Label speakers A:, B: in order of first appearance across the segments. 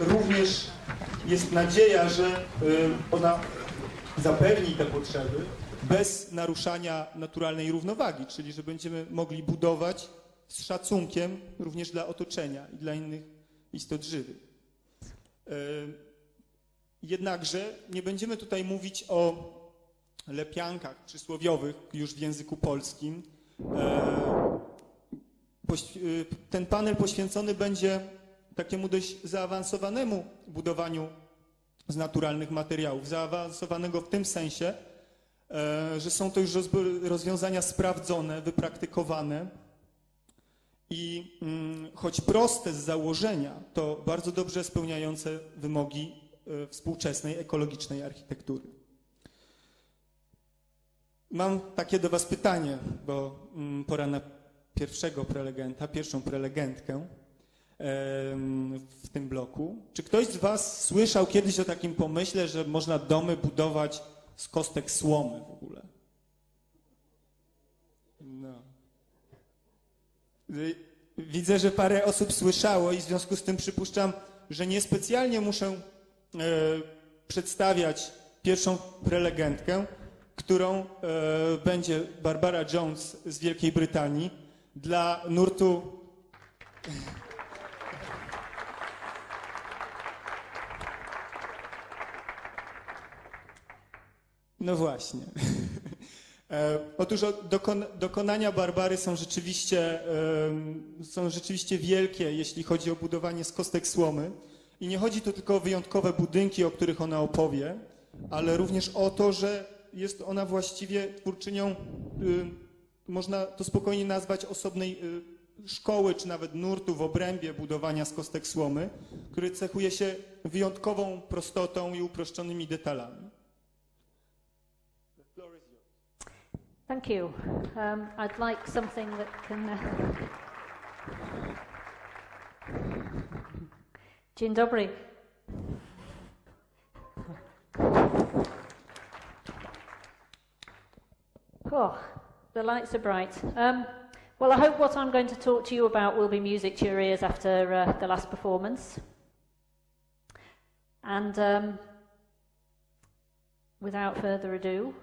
A: również jest nadzieja, że ona zapewni te potrzeby bez naruszania naturalnej równowagi, czyli że będziemy mogli budować z szacunkiem również dla otoczenia i dla innych istot żywych. Jednakże nie będziemy tutaj mówić o lepiankach przysłowiowych już w języku polskim. Ten panel poświęcony będzie takiemu dość zaawansowanemu budowaniu z naturalnych materiałów. Zaawansowanego w tym sensie, że są to już rozwiązania sprawdzone, wypraktykowane i mm, choć proste z założenia, to bardzo dobrze spełniające wymogi współczesnej ekologicznej architektury. Mam takie do Was pytanie, bo mm, pora na pierwszego prelegenta, pierwszą prelegentkę w tym bloku. Czy ktoś z Was słyszał kiedyś o takim pomyśle, że można domy budować z kostek słomy w ogóle? No. Widzę, że parę osób słyszało i w związku z tym przypuszczam, że niespecjalnie muszę e, przedstawiać pierwszą prelegentkę, którą e, będzie Barbara Jones z Wielkiej Brytanii dla nurtu No właśnie. E, otóż dokonania Barbary są rzeczywiście, są rzeczywiście wielkie, jeśli chodzi o budowanie z kostek słomy. I nie chodzi tu tylko o wyjątkowe budynki, o których ona opowie, ale również o to, że jest ona właściwie twórczynią, można to spokojnie nazwać osobnej y, szkoły, czy nawet nurtu w obrębie budowania z kostek słomy, który cechuje się wyjątkową prostotą i uproszczonymi detalami.
B: Thank you. Um, I'd like something that can. Uh... Dzień dobry. Oh, the lights are bright. Um, well, I hope what I'm going to talk to you about will be music to your ears after uh, the last performance. And um, without further ado,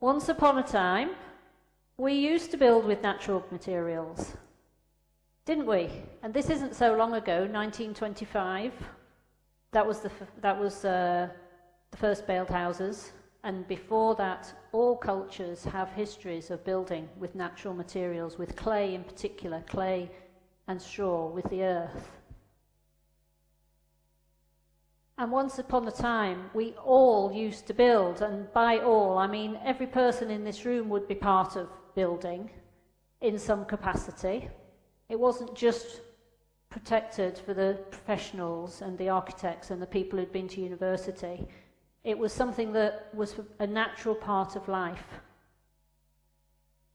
B: once upon a time, we used to build with natural materials, didn't we? And this isn't so long ago, 1925. That was the, that was, uh, the first built houses. And before that, all cultures have histories of building with natural materials, with clay in particular, clay and straw, with the earth. And once upon a time, we all used to build, and by all, I mean every person in this room would be part of building in some capacity. It wasn't just protected for the professionals and the architects and the people who'd been to university. It was something that was a natural part of life.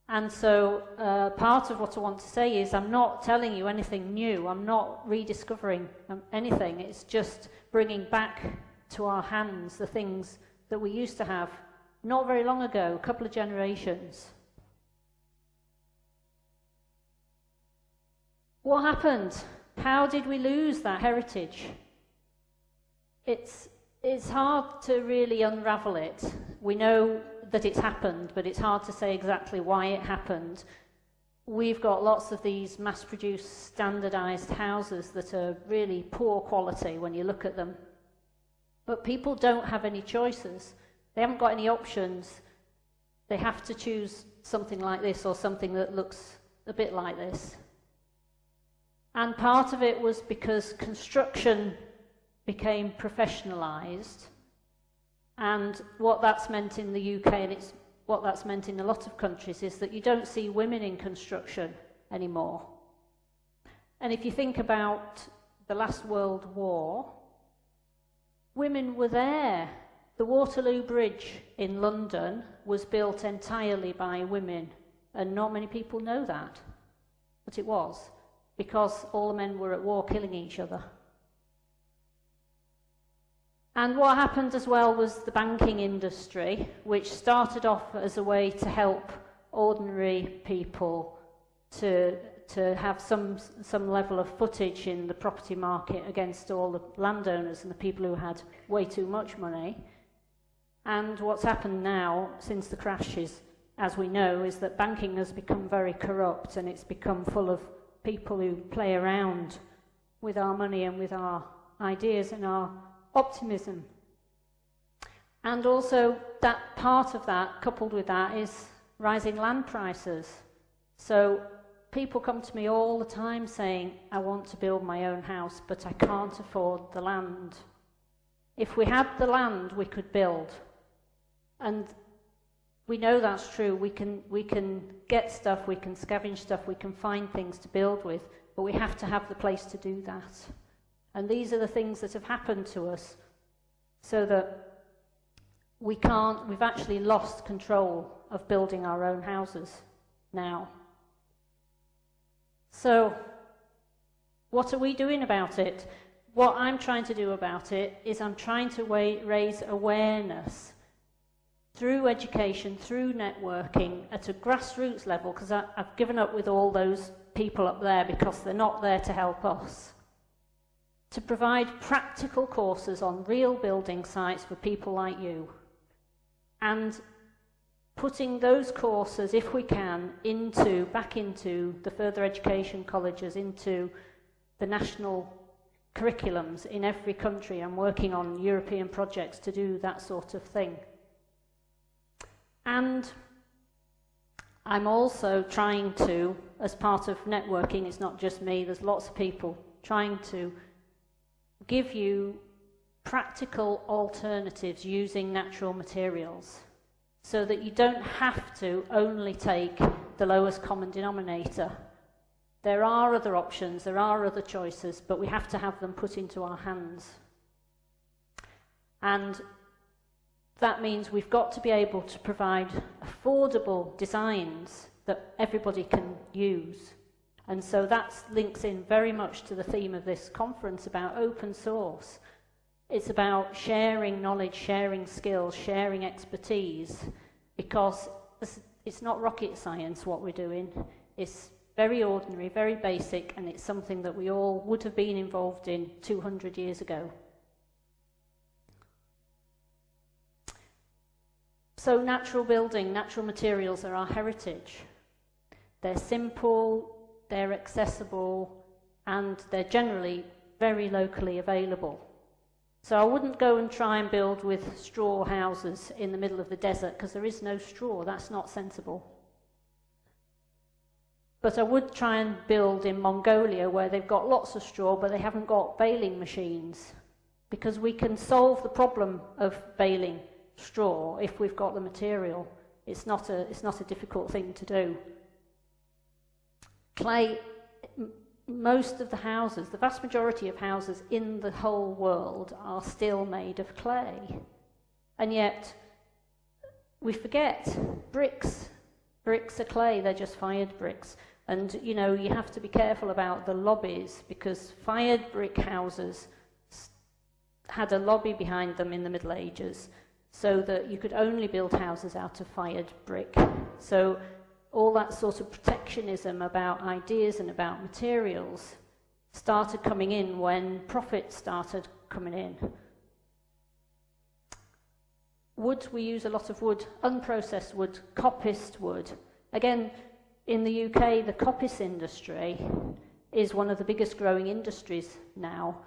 B: And so, uh, part of what I want to say is, I'm not telling you anything new. I'm not rediscovering um, anything. It's just bringing back to our hands the things that we used to have not very long ago, a couple of generations. What happened? How did we lose that heritage? It's, it's hard to really unravel it. We know that it's happened, but it's hard to say exactly why it happened. We've got lots of these mass produced standardized houses that are really poor quality when you look at them. But people don't have any choices. They haven't got any options. They have to choose something like this or something that looks a bit like this. And part of it was because construction became professionalized and what that's meant in the UK, and it's what that's meant in a lot of countries, is that you don't see women in construction anymore. And if you think about the last World War, women were there. The Waterloo Bridge in London was built entirely by women, and not many people know that. But it was, because all the men were at war killing each other. And what happened as well was the banking industry, which started off as a way to help ordinary people to, to have some, some level of footage in the property market against all the landowners and the people who had way too much money. And what's happened now since the crashes, as we know, is that banking has become very corrupt and it's become full of people who play around with our money and with our ideas and our optimism. And also, that part of that, coupled with that, is rising land prices. So, people come to me all the time saying, I want to build my own house, but I can't afford the land. If we had the land, we could build. And we know that's true. We can, we can get stuff, we can scavenge stuff, we can find things to build with, but we have to have the place to do that. And these are the things that have happened to us so that we can't, we've actually lost control of building our own houses now. So, what are we doing about it? What I'm trying to do about it is I'm trying to raise awareness through education, through networking, at a grassroots level, because I've given up with all those people up there because they're not there to help us. To provide practical courses on real building sites for people like you. And putting those courses, if we can, into back into the further education colleges, into the national curriculums in every country and working on European projects to do that sort of thing. And I'm also trying to, as part of networking, it's not just me, there's lots of people trying to give you practical alternatives using natural materials so that you don't have to only take the lowest common denominator. There are other options, there are other choices, but we have to have them put into our hands. And that means we've got to be able to provide affordable designs that everybody can use. And so that links in very much to the theme of this conference about open source. It's about sharing knowledge, sharing skills, sharing expertise, because it's not rocket science what we're doing. It's very ordinary, very basic, and it's something that we all would have been involved in 200 years ago. So, natural building, natural materials are our heritage. They're simple, they're accessible, and they're generally very locally available. So, I wouldn't go and try and build with straw houses in the middle of the desert because there is no straw. That's not sensible. But I would try and build in Mongolia where they've got lots of straw but they haven't got baling machines because we can solve the problem of baling straw if we've got the material. It's not a, it's not a difficult thing to do. Clay, most of the houses, the vast majority of houses in the whole world are still made of clay. And yet, we forget bricks. Bricks are clay, they're just fired bricks. And, you know, you have to be careful about the lobbies because fired brick houses had a lobby behind them in the Middle Ages so that you could only build houses out of fired brick. So all that sort of protectionism about ideas and about materials started coming in when profit started coming in. Wood, we use a lot of wood, unprocessed wood, coppiced wood. Again, in the UK, the coppice industry is one of the biggest growing industries now.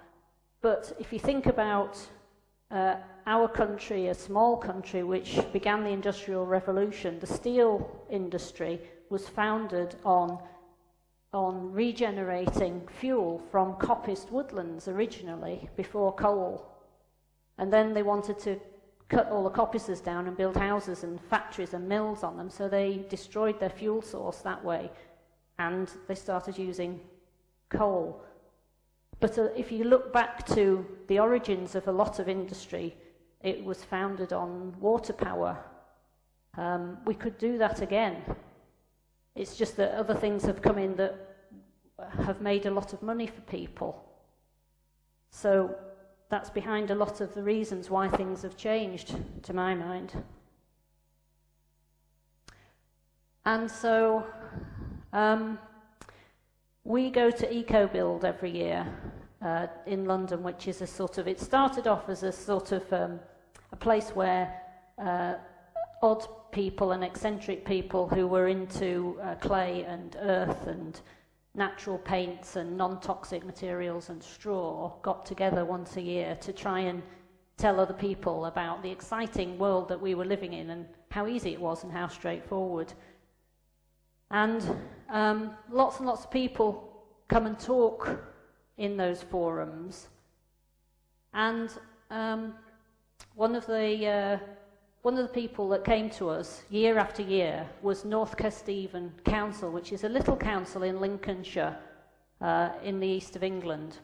B: But if you think about uh, our country, a small country which began the Industrial Revolution, the steel industry was founded on, on regenerating fuel from coppiced woodlands originally before coal. And then they wanted to cut all the coppices down and build houses and factories and mills on them, so they destroyed their fuel source that way and they started using coal. But uh, if you look back to the origins of a lot of industry, it was founded on water power. Um, we could do that again. It's just that other things have come in that have made a lot of money for people. So that's behind a lot of the reasons why things have changed, to my mind. And so um, We go to EcoBuild every year uh, in London, which is a sort of, it started off as a sort of um, a place where uh, odd people and eccentric people who were into uh, clay and earth and natural paints and non-toxic materials and straw got together once a year to try and tell other people about the exciting world that we were living in and how easy it was and how straightforward. And um, lots and lots of people come and talk in those forums. And um, one of the uh, one of the people that came to us year after year was North Kesteven Council, which is a little council in Lincolnshire, uh, in the east of England.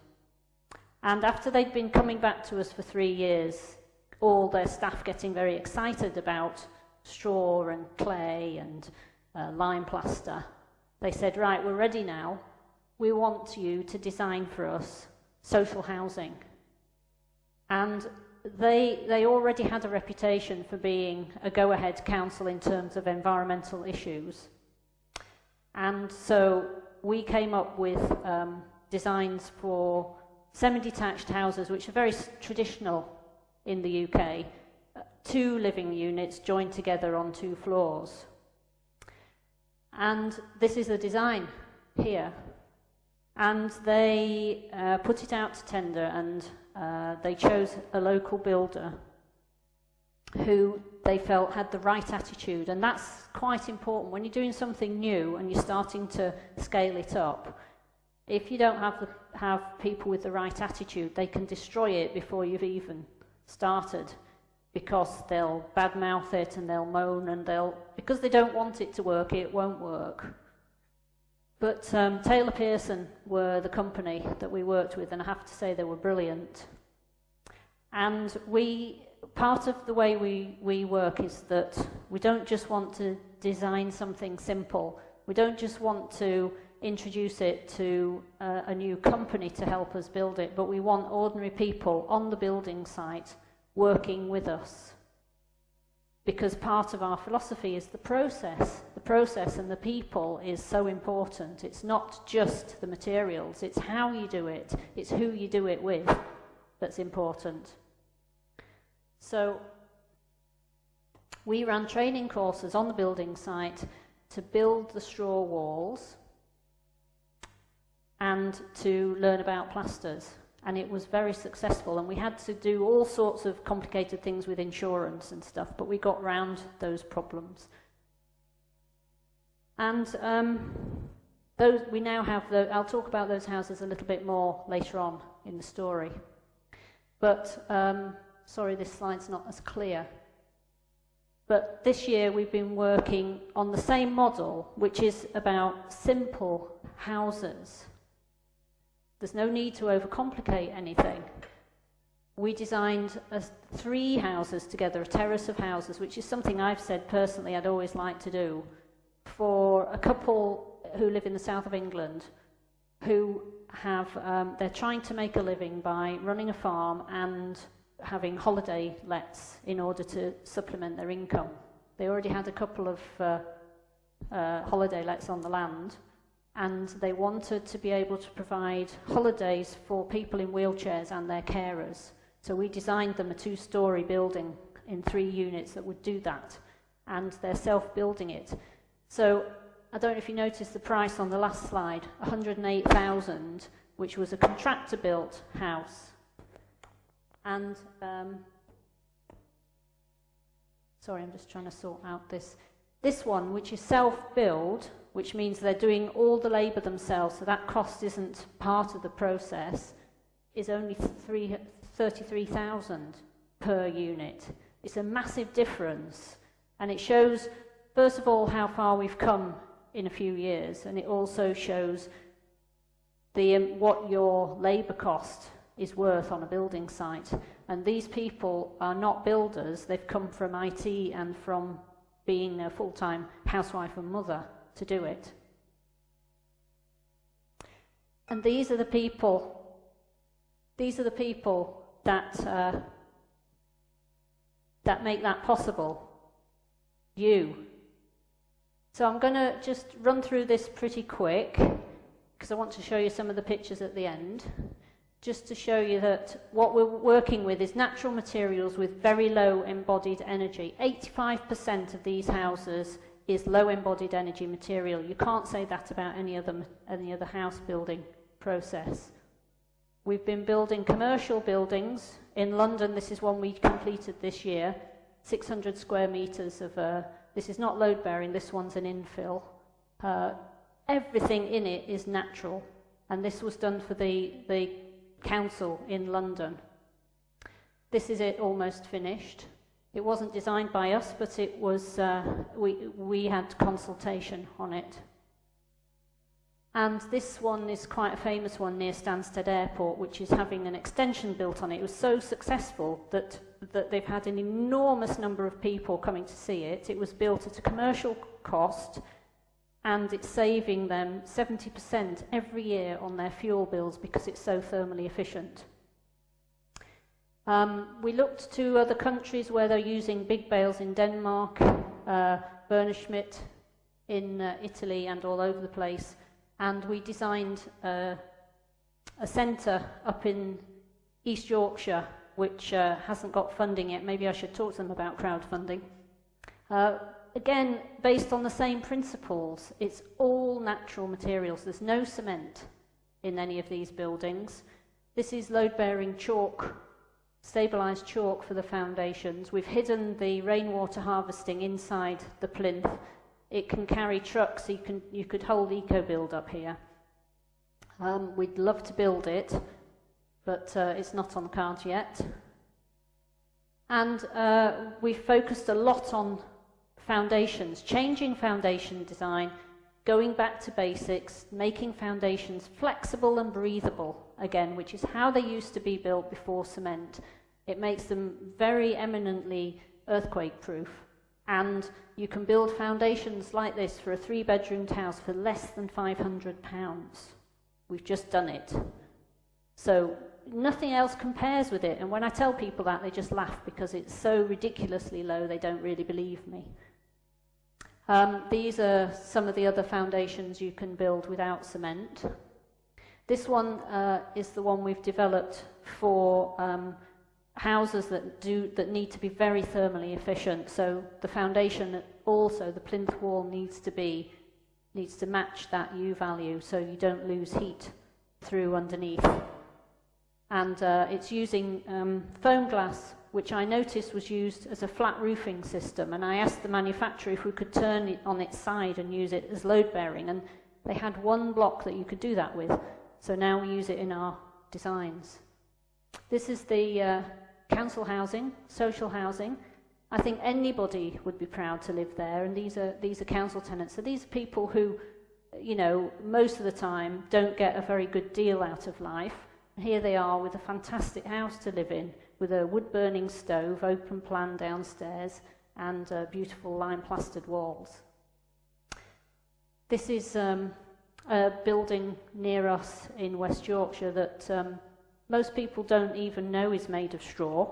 B: And after they'd been coming back to us for three years, all their staff getting very excited about straw and clay and uh, lime plaster, they said, Right, we're ready now. We want you to design for us social housing. And they, they already had a reputation for being a go ahead council in terms of environmental issues. And so we came up with um, designs for semi detached houses, which are very traditional in the UK. Uh, two living units joined together on two floors. And this is the design here. And they uh, put it out to tender, and uh, they chose a local builder who they felt had the right attitude, and that's quite important. When you're doing something new and you're starting to scale it up, if you don't have, the, have people with the right attitude, they can destroy it before you've even started because they'll badmouth it and they'll moan and they'll, because they don't want it to work, it won't work. But um, Taylor Pearson were the company that we worked with, and I have to say they were brilliant. And we, part of the way we, we work is that we don't just want to design something simple. We don't just want to introduce it to uh, a new company to help us build it, but we want ordinary people on the building site working with us because part of our philosophy is the process. The process and the people is so important. It's not just the materials, it's how you do it, it's who you do it with that's important. So, we ran training courses on the building site to build the straw walls and to learn about plasters and it was very successful. And we had to do all sorts of complicated things with insurance and stuff, but we got round those problems. And um, those, we now have the, I'll talk about those houses a little bit more later on in the story. But, um, sorry, this slide's not as clear. But this year we've been working on the same model, which is about simple houses there's no need to overcomplicate anything. We designed a, three houses together, a terrace of houses, which is something I've said personally I'd always like to do, for a couple who live in the south of England who have, um, they're trying to make a living by running a farm and having holiday lets in order to supplement their income. They already had a couple of uh, uh, holiday lets on the land, and they wanted to be able to provide holidays for people in wheelchairs and their carers. So we designed them a two story building in three units that would do that, and they're self building it. So I don't know if you noticed the price on the last slide 108,000, which was a contractor built house. And um, sorry, I'm just trying to sort out this. This one, which is self build, which means they're doing all the labour themselves, so that cost isn't part of the process, is only 33,000 per unit. It's a massive difference, and it shows, first of all, how far we've come in a few years, and it also shows the, um, what your labour cost is worth on a building site. And these people are not builders, they've come from IT and from being a full time housewife and mother to do it. And these are the people, these are the people that, uh, that make that possible. You. So I'm going to just run through this pretty quick. because I want to show you some of the pictures at the end, just to show you that what we're working with is natural materials with very low embodied energy. 85% of these houses is low embodied energy material. You can't say that about any other, any other house building process. We've been building commercial buildings. In London, this is one we completed this year, 600 square metres of, uh, this is not load bearing, this one's an infill. Uh, everything in it is natural, and this was done for the, the council in London. This is it almost finished. It wasn't designed by us, but it was, uh, we, we had consultation on it. And this one is quite a famous one near Stansted Airport, which is having an extension built on it. It was so successful that, that they've had an enormous number of people coming to see it. It was built at a commercial cost, and it's saving them 70% every year on their fuel bills because it's so thermally efficient. Um, we looked to other countries where they're using big bales in Denmark, uh, Werner Schmidt in uh, Italy, and all over the place and we designed uh, a centre up in East Yorkshire, which uh, hasn't got funding yet. Maybe I should talk to them about crowdfunding. Uh, again, based on the same principles, it's all natural materials. There's no cement in any of these buildings. This is load-bearing chalk, stabilised chalk for the foundations. We've hidden the rainwater harvesting inside the plinth it can carry trucks, so you, can, you could hold EcoBuild up here. Um, we'd love to build it, but uh, it's not on the cards yet. And uh, we focused a lot on foundations, changing foundation design, going back to basics, making foundations flexible and breathable again, which is how they used to be built before cement. It makes them very eminently earthquake proof. And you can build foundations like this for a three bedroomed house for less than £500. We've just done it. So nothing else compares with it. And when I tell people that, they just laugh because it's so ridiculously low, they don't really believe me. Um, these are some of the other foundations you can build without cement. This one uh, is the one we've developed for um, houses that do that need to be very thermally efficient. So the foundation also the plinth wall needs to be needs to match that U value so you don't lose heat through underneath. And uh, it's using um, foam glass, which I noticed was used as a flat roofing system. And I asked the manufacturer if we could turn it on its side and use it as load bearing. And they had one block that you could do that with. So now we use it in our designs. This is the uh, council housing, social housing. I think anybody would be proud to live there, and these are, these are council tenants. So these are people who, you know, most of the time don't get a very good deal out of life. Here they are with a fantastic house to live in, with a wood burning stove, open plan downstairs, and uh, beautiful lime plastered walls. This is um, a building near us in West Yorkshire that um, most people don't even know is made of straw.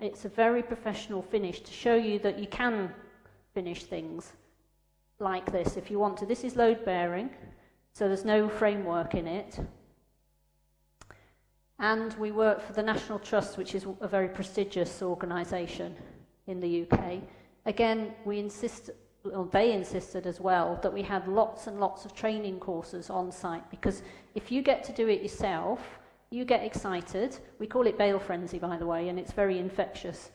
B: It's a very professional finish to show you that you can finish things like this if you want to. This is load bearing, so there's no framework in it. And we work for the National Trust, which is a very prestigious organisation in the UK. Again, we insist, well, they insisted as well, that we had lots and lots of training courses on site because if you get to do it yourself, you get excited. We call it bale frenzy, by the way, and it's very infectious.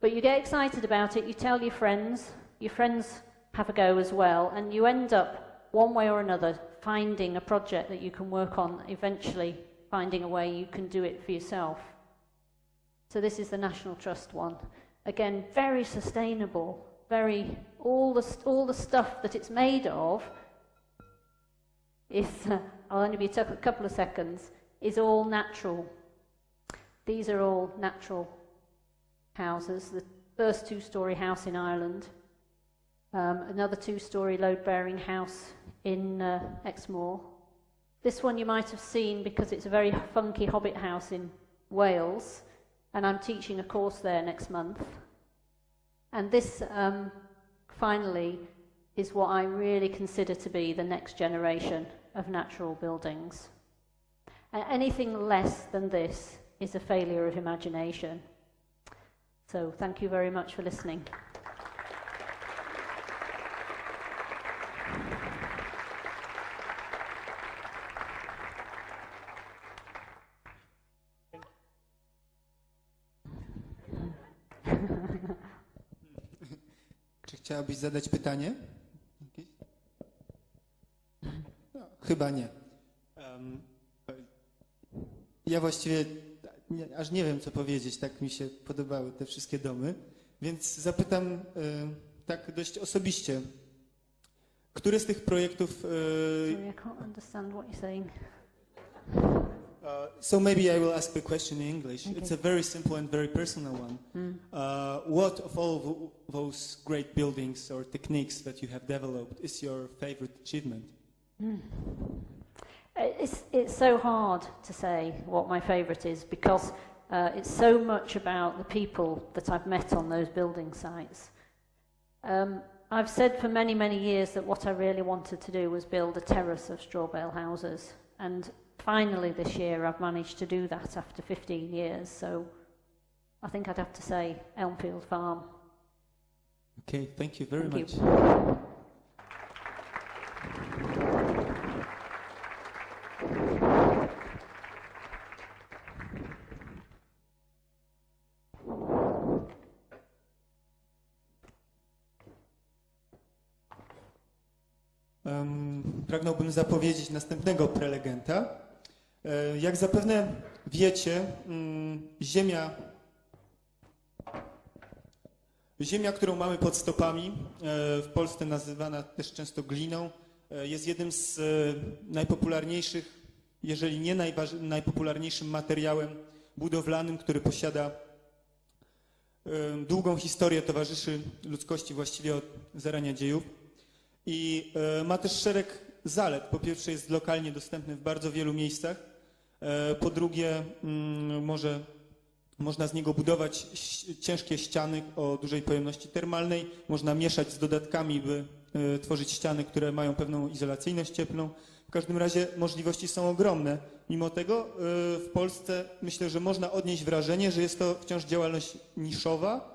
B: But you get excited about it, you tell your friends, your friends have a go as well, and you end up, one way or another, finding a project that you can work on, eventually finding a way you can do it for yourself. So this is the National Trust one. Again, very sustainable, very, all the, all the stuff that it's made of is, uh, I'll only be a couple of seconds, is all natural. These are all natural houses. The first two story house in Ireland, um, another two story load bearing house in uh, Exmoor. This one you might have seen because it's a very funky hobbit house in Wales, and I'm teaching a course there next month. And this, um, finally, is what I really consider to be the next generation of natural buildings. Anything less than this is a failure of imagination. So, thank you very much for listening.
A: Chciałabyś zadać pytanie? No, chyba nie. Ja właściwie nie, aż nie wiem, co powiedzieć. Tak mi się podobały te wszystkie domy. Więc zapytam e, tak dość osobiście. Który z tych projektów...
B: Sorry, I can't understand what you're saying.
A: Uh, so maybe I will ask the question in English.
B: Okay.
A: It's a very simple and very personal one.
B: Mm.
A: Uh, what of all those great buildings or techniques that you have developed is your favorite achievement?
B: Uh, It's, it's so hard to say what my favourite is because uh, it's so much about the people that I've met on those building sites. Um, I've said for many, many years that what I really wanted to do was build a terrace of straw bale houses. And finally this year I've managed to do that after 15 years. So I think I'd have to say Elmfield Farm.
A: Okay, thank you very
B: Thank
A: much.
B: you.
A: Pragnąłbym zapowiedzieć następnego prelegenta. E, Jak zapewne wiecie, mm, ziemia, ziemia, którą mamy pod stopami, e, w Polsce nazywana też często gliną, e, jest jednym z najpopularniejszych, jeżeli nie najpopularniejszym materiałem budowlanym, który posiada długą historię, towarzyszy ludzkości właściwie od zarania dziejów. I ma też szereg zalet. Po pierwsze jest lokalnie dostępny w bardzo wielu miejscach. E, po drugie mm, może, można z niego budować ciężkie ściany o dużej pojemności termalnej. Można mieszać z dodatkami, by e, tworzyć ściany, które mają pewną izolacyjność cieplną. W każdym razie możliwości są ogromne. Mimo tego e, w Polsce myślę, że można odnieść wrażenie, że jest to wciąż działalność niszowa,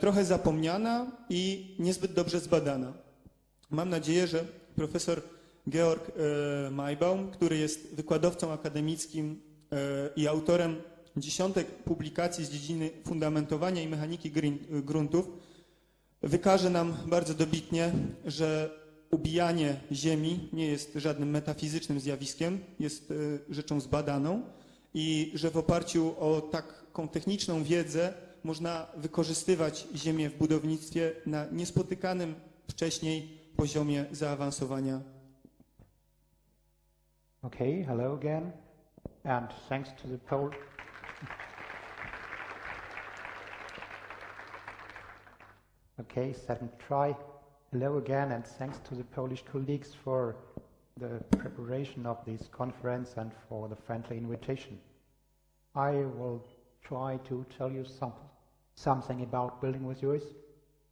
A: trochę zapomniana i niezbyt dobrze zbadana. Mam nadzieję, że profesor Georg e, Maybaum, który jest wykładowcą akademickim e, i autorem dziesiątek publikacji z dziedziny fundamentowania i mechaniki gruntów, wykaże nam bardzo dobitnie, że ubijanie Ziemi nie jest żadnym metafizycznym zjawiskiem, jest e, rzeczą zbadaną i że w oparciu o taką techniczną wiedzę można wykorzystywać Ziemię w budownictwie na niespotykanym wcześniej poziomie zaawansowania.
C: Okay, hello again, and thanks to the Pol. okay, second try. Hello again, and thanks to the Polish colleagues for the preparation of this conference and for the friendly invitation. I will try to tell you some, something about building with yours.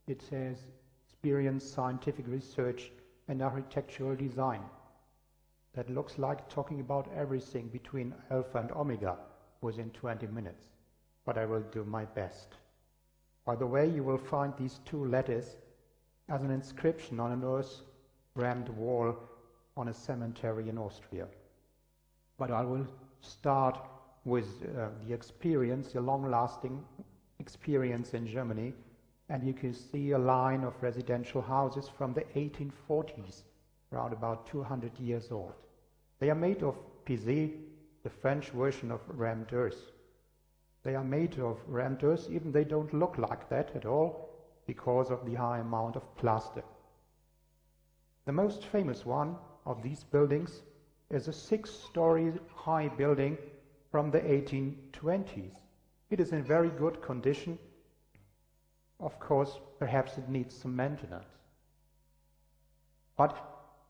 C: It says experience scientific research and architectural design that looks like talking about everything between alpha and omega within 20 minutes, but I will do my best. By the way, you will find these two letters as an inscription on an earth rammed wall on a cemetery in Austria. But I will start with uh, the experience, the long lasting experience in Germany, and you can see a line of residential houses from the 1840s, around about 200 years old. They are made of pisé, the French version of rammed earth. They are made of rammed earth, even they don't look like that at all, because of the high amount of plaster. The most famous one of these buildings is a six-story high building from the 1820s. It is in very good condition. Of course, perhaps it needs some maintenance. But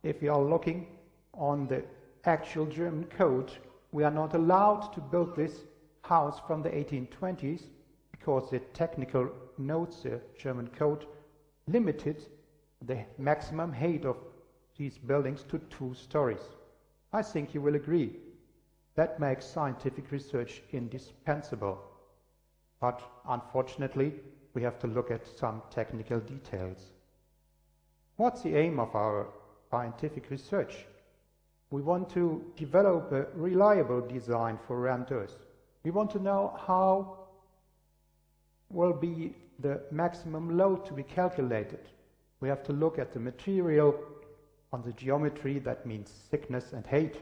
C: if you are looking on the actual German code, we are not allowed to build this house from the 1820s because the technical notes, the German code, limited the maximum height of these buildings to two stories. I think you will agree. That makes scientific research indispensable. But unfortunately, we have to look at some technical details. What's the aim of our scientific research? We want to develop a reliable design for renders. We want to know how will be the maximum load to be calculated. We have to look at the material on the geometry, that means thickness and height.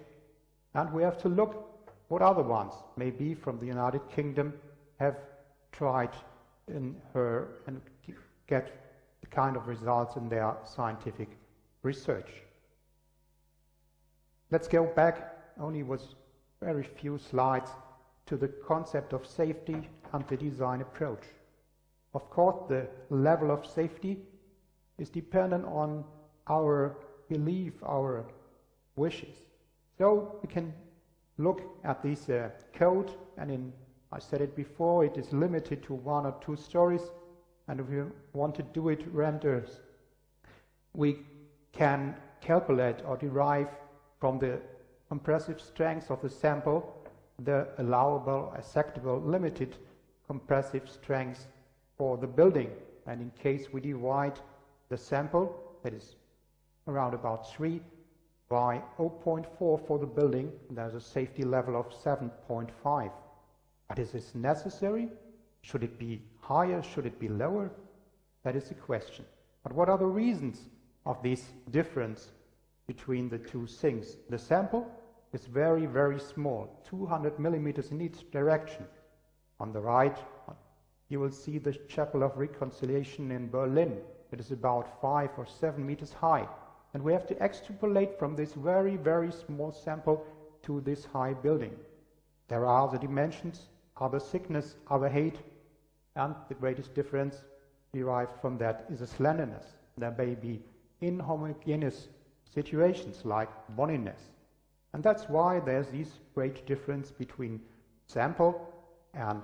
C: And we have to look what other ones, maybe from the United Kingdom, have tried in her and get the kind of results in their scientific research. Let's go back only with very few slides to the concept of safety and the design approach. Of course, the level of safety is dependent on our belief, our wishes. So we can look at this uh, code, and in, I said it before, it is limited to one or two stories, and if we want to do it renders, we can calculate or derive from the compressive strength of the sample the allowable, acceptable, limited compressive strength for the building. And in case we divide the sample, that is around about 3 by 0.4 for the building, there's a safety level of 7.5. But is this necessary? Should it be higher? Should it be lower? That is the question. But what are the reasons of this difference between the two things? The sample is very, very small, 200 millimeters in each direction. On the right, you will see the Chapel of Reconciliation in Berlin. It is about five or seven meters high. And we have to extrapolate from this very, very small sample to this high building. There are the dimensions, other thickness, other height, and the greatest difference derived from that is the slenderness. There may be inhomogeneous situations like boniness. And that's why there's this great difference between sample and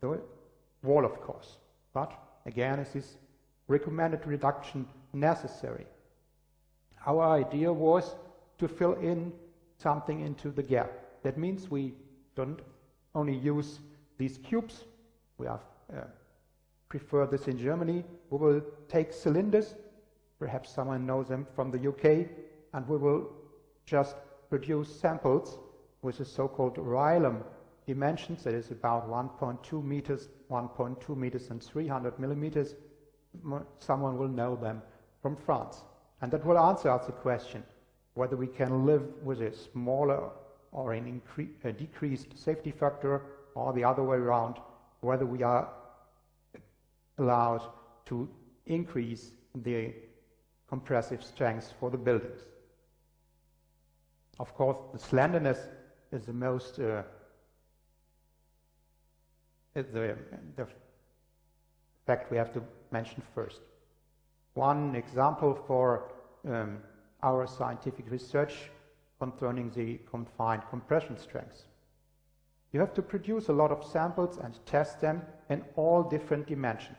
C: the wall, of course. But again, is this recommended reduction necessary? Our idea was to fill in something into the gap. That means we don't only use these cubes. We have uh, prefer this in Germany. We will take cylinders. Perhaps someone knows them from the UK, and we will just produce samples with the so-called RILEM dimensions, that is about 1.2 meters, 1.2 meters and 300 millimeters, someone will know them from France. And that will answer us the question whether we can live with a smaller or an a decreased safety factor or the other way around, whether we are allowed to increase the compressive strength for the buildings. Of course, the slenderness is the most uh, the, the fact we have to mention first. One example for um, our scientific research concerning the confined compression strengths. You have to produce a lot of samples and test them in all different dimensions.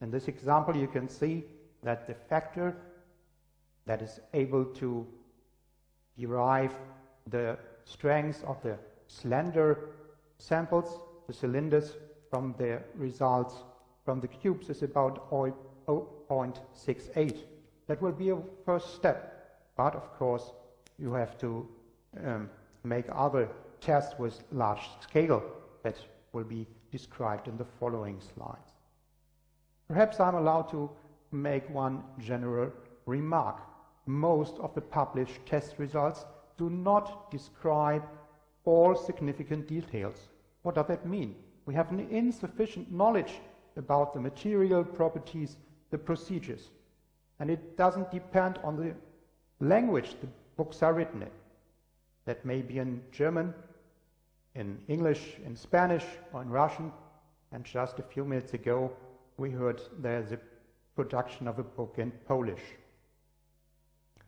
C: In this example, you can see that the factor that is able to derive the strength of the slender samples, the cylinders from the results from the cubes is about 0.68. That will be a first step. But of course, you have to um, make other tests with large scale that will be described in the following slides. Perhaps I'm allowed to make one general remark. Most of the published test results do not describe all significant details. What does that mean? We have an insufficient knowledge about the material properties, the procedures. And it doesn't depend on the language the books are written in. That may be in German, in English, in Spanish, or in Russian. And just a few minutes ago, we heard there's a production of a book in Polish.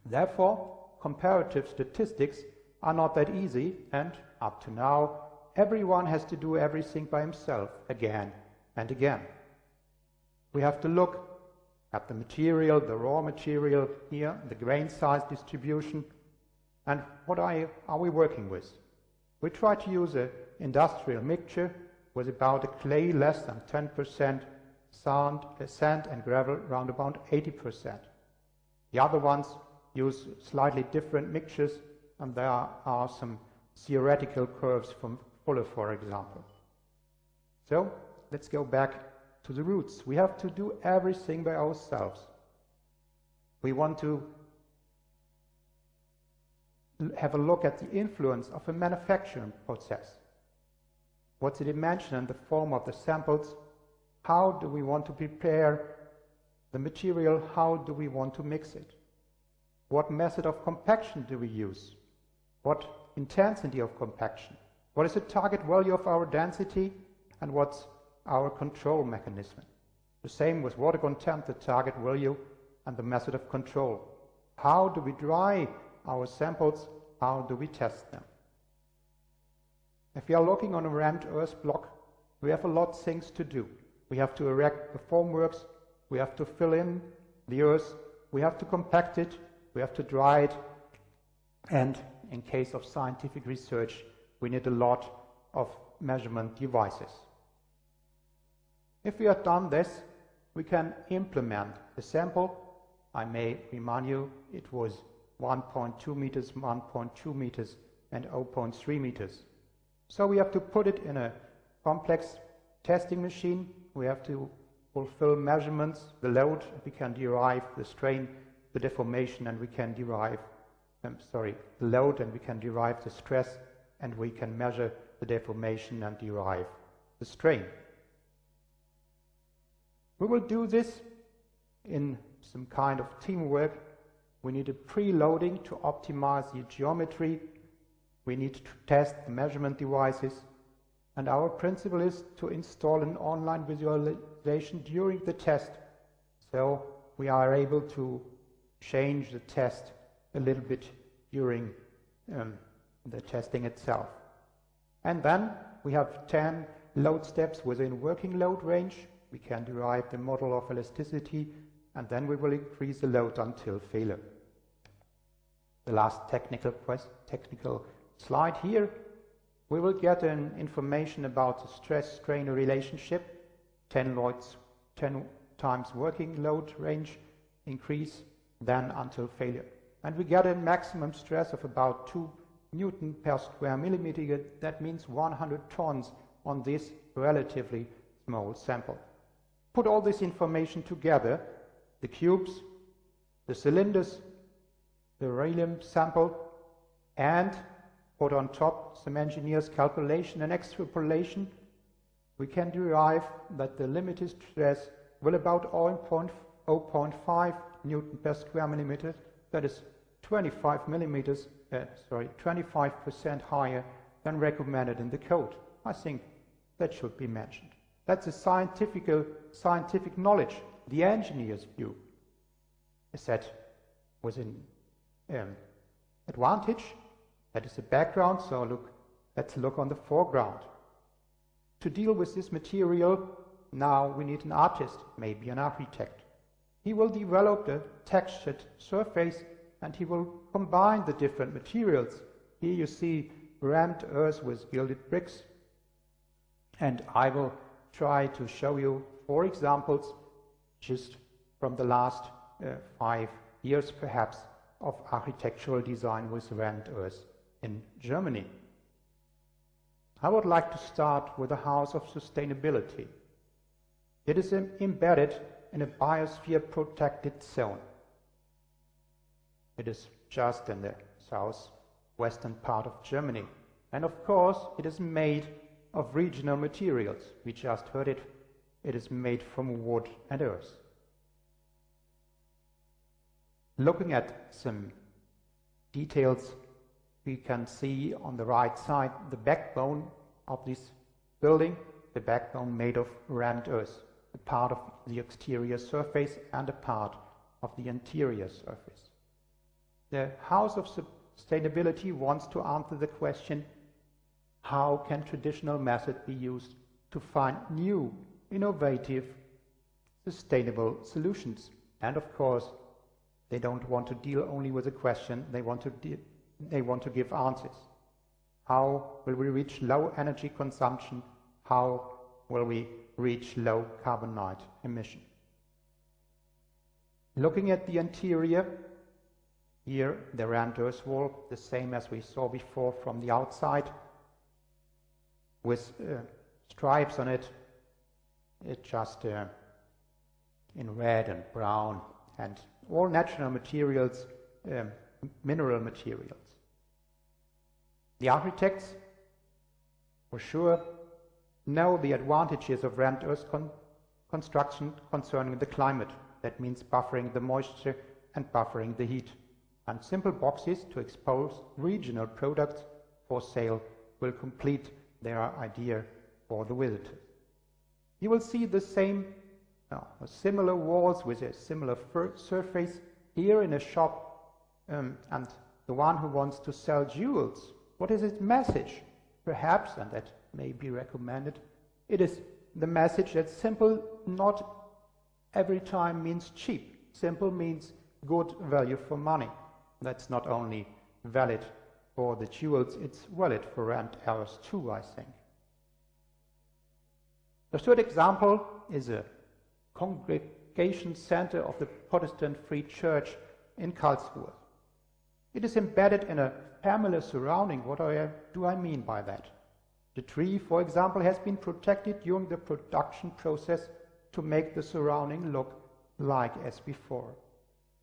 C: Therefore, comparative statistics are not that easy, and up to now, everyone has to do everything by himself again and again. We have to look at the material, the raw material here, the grain size distribution, And what are, we working with? We try to use an industrial mixture with about a clay less than 10%, sand, sand and gravel around about 80%. The other ones use slightly different mixtures, and there are some theoretical curves from Fuller, for example. So let's go back to the roots. We have to do everything by ourselves. We want to have a look at the influence of a manufacturing process. What's the dimension and the form of the samples? How do we want to prepare the material? How do we want to mix it? What method of compaction do we use? What intensity of compaction? What is the target value of our density? And what's our control mechanism? The same with water content, the target value, and the method of control. How do we dry our samples? How do we test them? If we are looking on a rammed earth block, we have a lot of things to do. We have to erect the formworks, we have to fill in the earth, we have to compact it, we have to dry it, and in case of scientific research, we need a lot of measurement devices. If we have done this, we can implement the sample. I may remind you it was 1.2 meters, 1.2 meters, and 0.3 meters. So we have to put it in a complex testing machine. We have to fulfill measurements, the load, we can derive the strain, the deformation, and we can derive, I'm sorry, the load, and we can derive the stress, and we can measure the deformation and derive the strain. We will do this in some kind of teamwork. We need a preloading to optimize the geometry. We need to test the measurement devices. And our principle is to install an online visualization during the test. So we are able to change the test a little bit during um, the testing itself. And then we have 10 load steps within working load range we can derive the modulus of elasticity, and then we will increase the load until failure. The last technical, technical slide here, we will get an information about the stress-strain relationship, 10, loads, 10 times working load range increase, then until failure. And we get a maximum stress of about 2 Newton per square millimeter. That means 100 tons on this relatively small sample put all this information together, the cubes, the cylinders, the Rayleigh sample, and put on top some engineer's calculation and extrapolation, we can derive that the limited stress will about 0.5 Newton per square millimeter, that is 25 millimeters, uh, sorry, 25% higher than recommended in the code. I think that should be mentioned. That's a scientific, scientific knowledge. The engineer's view is that was an um, advantage. That is the background. So look, let's look on the foreground. To deal with this material, now we need an artist, maybe an architect. He will develop the textured surface and he will combine the different materials. Here you see rammed earth with gilded bricks. And I will try to show you four examples just from the last uh, five years perhaps of architectural design with rammed earth in Germany. I would like to start with the House of Sustainability. It is embedded in a biosphere protected zone. It is just in the southwestern part of Germany. And of course, it is made of regional materials. We just heard it. It is made from wood and earth. Looking at some details, we can see on the right side the backbone of this building, the backbone made of rammed earth, a part of the exterior surface and a part of the interior surface. The House of Sustainability wants to answer the question how can traditional methods be used to find new, innovative, sustainable solutions? And of course, they don't want to deal only with the question, they want to they want to give answers. How will we reach low energy consumption? How will we reach low carbonite emission? Looking at the interior, here the rammed earth wall, the same as we saw before from the outside, with uh, stripes on it. It's just uh, in red and brown and all natural materials, um, mineral materials. The architects, for sure, know the advantages of rammed earth con- construction concerning the climate. That means buffering the moisture and buffering the heat. And simple boxes to expose regional products for sale will complete their idea for the visitors. You will see the same, no, similar walls with a similar surface here in a shop, um, and the one who wants to sell jewels. What is its message? Perhaps, and that may be recommended, it is the message that simple not every time means cheap. Simple means good value for money. That's not only valid for the jewels, it's valid for rammed earth too, I think. The third example is a congregation center of the Protestant Free Church in Karlsruhe. It is embedded in a familiar surrounding. What do I mean by that? The tree, for example, has been protected during the production process to make the surrounding look like as before.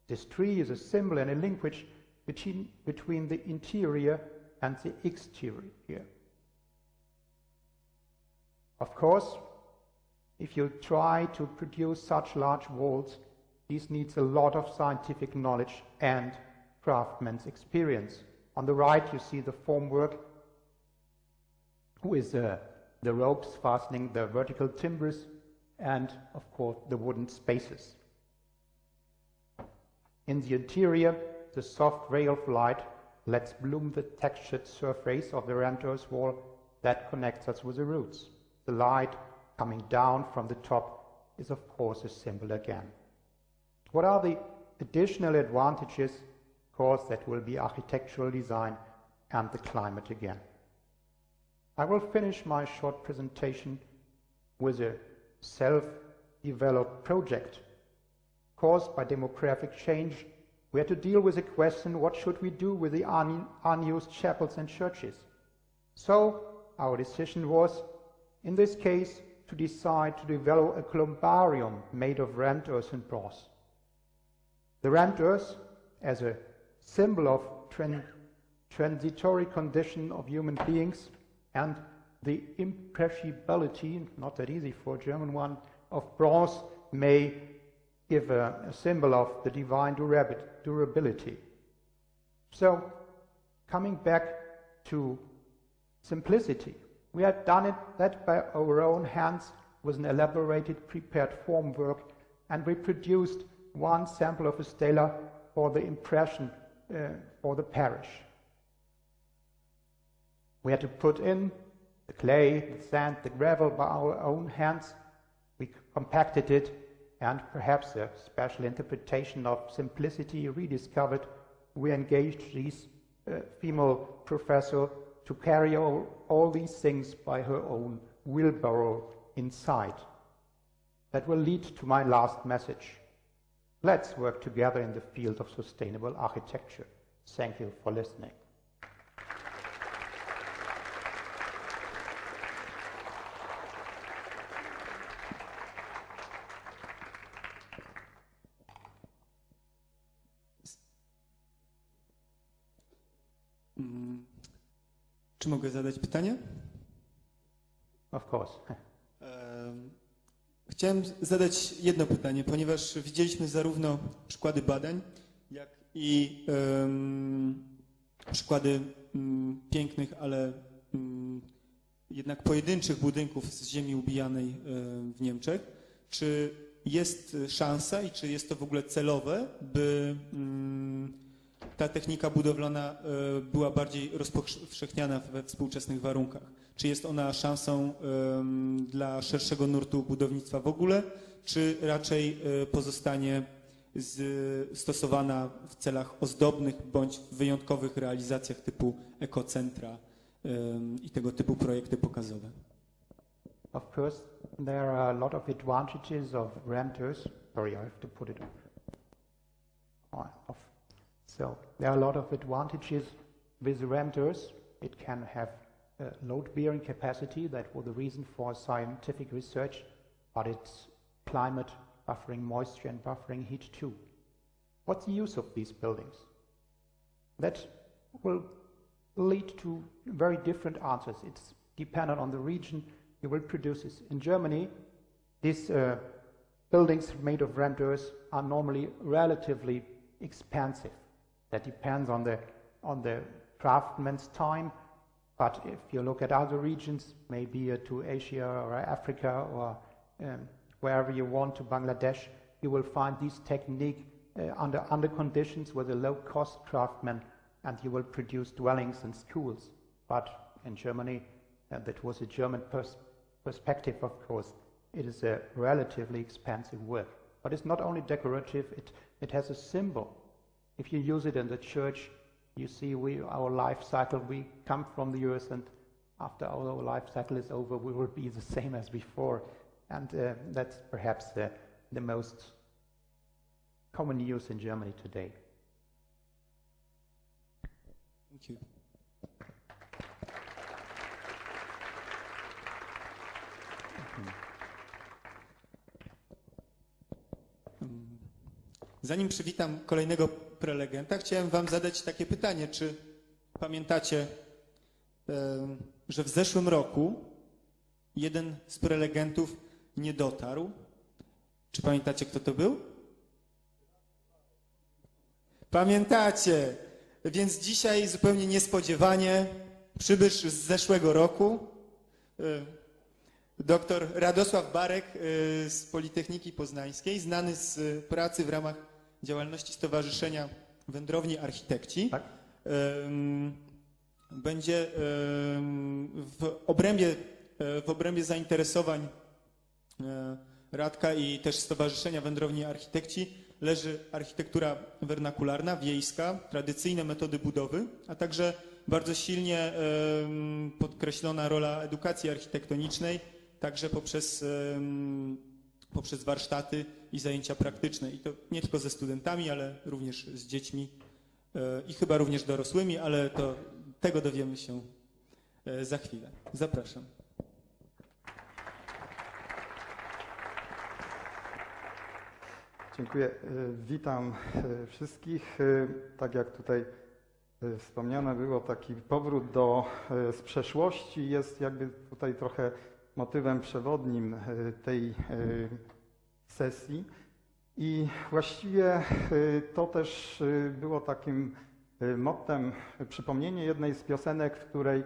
C: This tree is a symbol and a link which between, between the interior and the exterior. Of course, if you try to produce such large walls, this needs a lot of scientific knowledge and craftsman's experience. On the right, you see the formwork with uh, the ropes fastening the vertical timbers and, of course, the wooden spaces. In the interior, the soft ray of light lets bloom the textured surface of the rammed earth wall that connects us with the roots. The light coming down from the top is, of course, a symbol again. What are the additional advantages? Of course, that will be architectural design and the climate again. I will finish my short presentation with a self-developed project caused by demographic change. We had to deal with the question, what should we do with the un unused chapels and churches? So our decision was, in this case, to decide to develop a columbarium made of rammed earth and bronze. The rammed earth, as a symbol of tran transitory condition of human beings, and the imperishability, not that easy for a German one, of bronze may give a, a symbol of the divine durability. So, coming back to simplicity, we had done it that by our own hands with an elaborated prepared formwork, and we produced one sample of a stela for the impression uh, for the parish. We had to put in the clay, the sand, the gravel by our own hands. We compacted it, and perhaps a special interpretation of simplicity rediscovered. We engaged this uh, female professor to carry all, all these things by her own wheelbarrow inside. That will lead to my last message. Let's work together in the field of sustainable architecture. Thank you for listening.
A: Czy mogę zadać pytanie?
C: Of course.
A: Em, Chciałem zadać jedno pytanie, ponieważ widzieliśmy zarówno przykłady badań, jak i em, przykłady mm, pięknych, ale mm, jednak pojedynczych budynków z ziemi ubijanej w Niemczech. Czy jest szansa i czy jest to w ogóle celowe, by mm, ta technika budowlana e, była bardziej rozpowszechniana we współczesnych warunkach? Czy jest ona szansą dla szerszego nurtu budownictwa w ogóle, czy raczej e, pozostanie stosowana w celach ozdobnych bądź wyjątkowych realizacjach typu ekocentra i tego typu projekty pokazowe.
C: Of course, there are a lot of advantages of renters. Sorry, I have to put it. So there are a lot of advantages with rammed earth. It can have uh, load-bearing capacity. That was the reason for scientific research, but it's climate buffering moisture and buffering heat too. What's the use of these buildings? That will lead to very different answers. It's dependent on the region you will produce this. In Germany, these uh, buildings made of rammed earth are normally relatively expensive. That depends on the on the craftsman's time. But if you look at other regions, maybe uh, to Asia or Africa or um, wherever you want to Bangladesh, you will find this technique uh, under under conditions with a low-cost craftsman, and you will produce dwellings and schools. But in Germany, uh, that was a German pers- perspective, of course. It is a relatively expensive work. But it's not only decorative, it, it has a symbol. If you use it in the church, you see we, our life cycle, we come from the earth, and after our life cycle is over, we will be the same as before. And uh, that's perhaps uh, the most common use in Germany today.
A: Thank you. Zanim przywitam kolejnego prelegenta, chciałem Wam zadać takie pytanie. Czy pamiętacie, że w zeszłym roku jeden z prelegentów nie dotarł? Czy pamiętacie, kto to był? Pamiętacie. Więc dzisiaj zupełnie niespodziewanie przybysz z zeszłego roku, Doktor Radosław Barek y, z Politechniki Poznańskiej, znany z pracy w ramach działalności Stowarzyszenia Wędrowni Architekci.
C: Tak.
A: Będzie w obrębie, y, w obrębie zainteresowań y, Radka i też Stowarzyszenia Wędrowni Architekci leży architektura wernakularna, wiejska, tradycyjne metody budowy, a także bardzo silnie podkreślona rola edukacji architektonicznej, także poprzez, poprzez warsztaty i zajęcia praktyczne. I to nie tylko ze studentami, ale również z dziećmi y, i chyba również dorosłymi, ale to, tego dowiemy się y, za chwilę. Zapraszam.
D: Dziękuję. E, Witam e, wszystkich. E, Tak jak tutaj e, wspomniane było, taki powrót do e, z przeszłości jest jakby tutaj trochę motywem przewodnim e, tej e, sesji. I właściwie e, to też było takim mottem przypomnienie jednej z piosenek, w której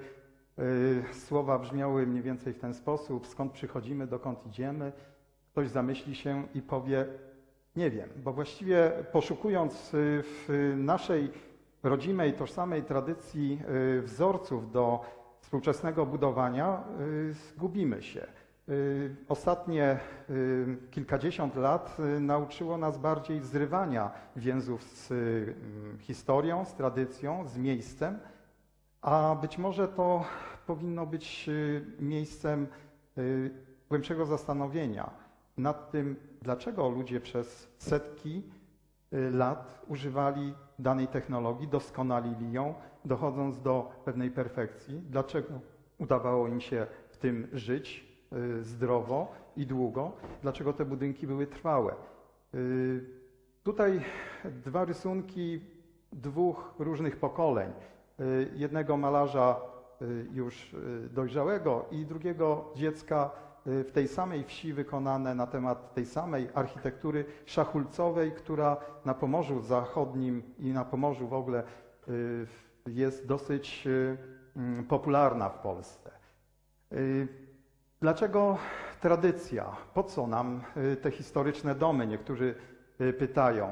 D: słowa brzmiały mniej więcej w ten sposób: skąd przychodzimy, dokąd idziemy. Ktoś zamyśli się i powie: nie wiem, bo właściwie poszukując w naszej rodzimej, tożsamej tradycji wzorców do współczesnego budowania, y, zgubimy się. Y, Ostatnie y, kilkadziesiąt lat nauczyło nas bardziej zrywania więzów z y, historią, z tradycją, z miejscem, a być może to powinno być miejscem głębszego zastanowienia nad tym, dlaczego ludzie przez setki lat używali danej technologii, doskonalili ją, dochodząc do pewnej perfekcji, dlaczego udawało im się w tym żyć y, zdrowo i długo, dlaczego te budynki były trwałe. Y, Tutaj dwa rysunki dwóch różnych pokoleń. Y, Jednego malarza już dojrzałego i drugiego dziecka w tej samej wsi wykonane na temat tej samej architektury szachulcowej, która na Pomorzu Zachodnim i na Pomorzu w ogóle jest dosyć y, mm, popularna w Polsce. Y, Dlaczego tradycja? Po co nam y, te historyczne domy? Niektórzy pytają.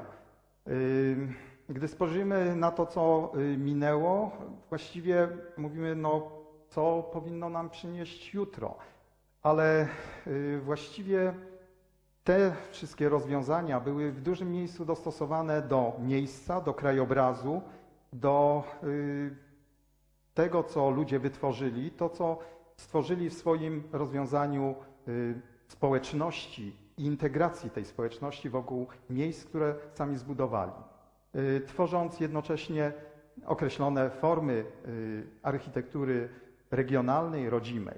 D: Gdy spojrzymy na to, co minęło, właściwie mówimy, no, co powinno nam przynieść jutro. Ale właściwie te wszystkie rozwiązania były w dużym miejscu dostosowane do miejsca, do krajobrazu, do y, tego, co ludzie wytworzyli, to, co stworzyli w swoim rozwiązaniu y, społeczności i integracji tej społeczności wokół miejsc, które sami zbudowali, y, tworząc jednocześnie określone formy architektury regionalnej, rodzimej.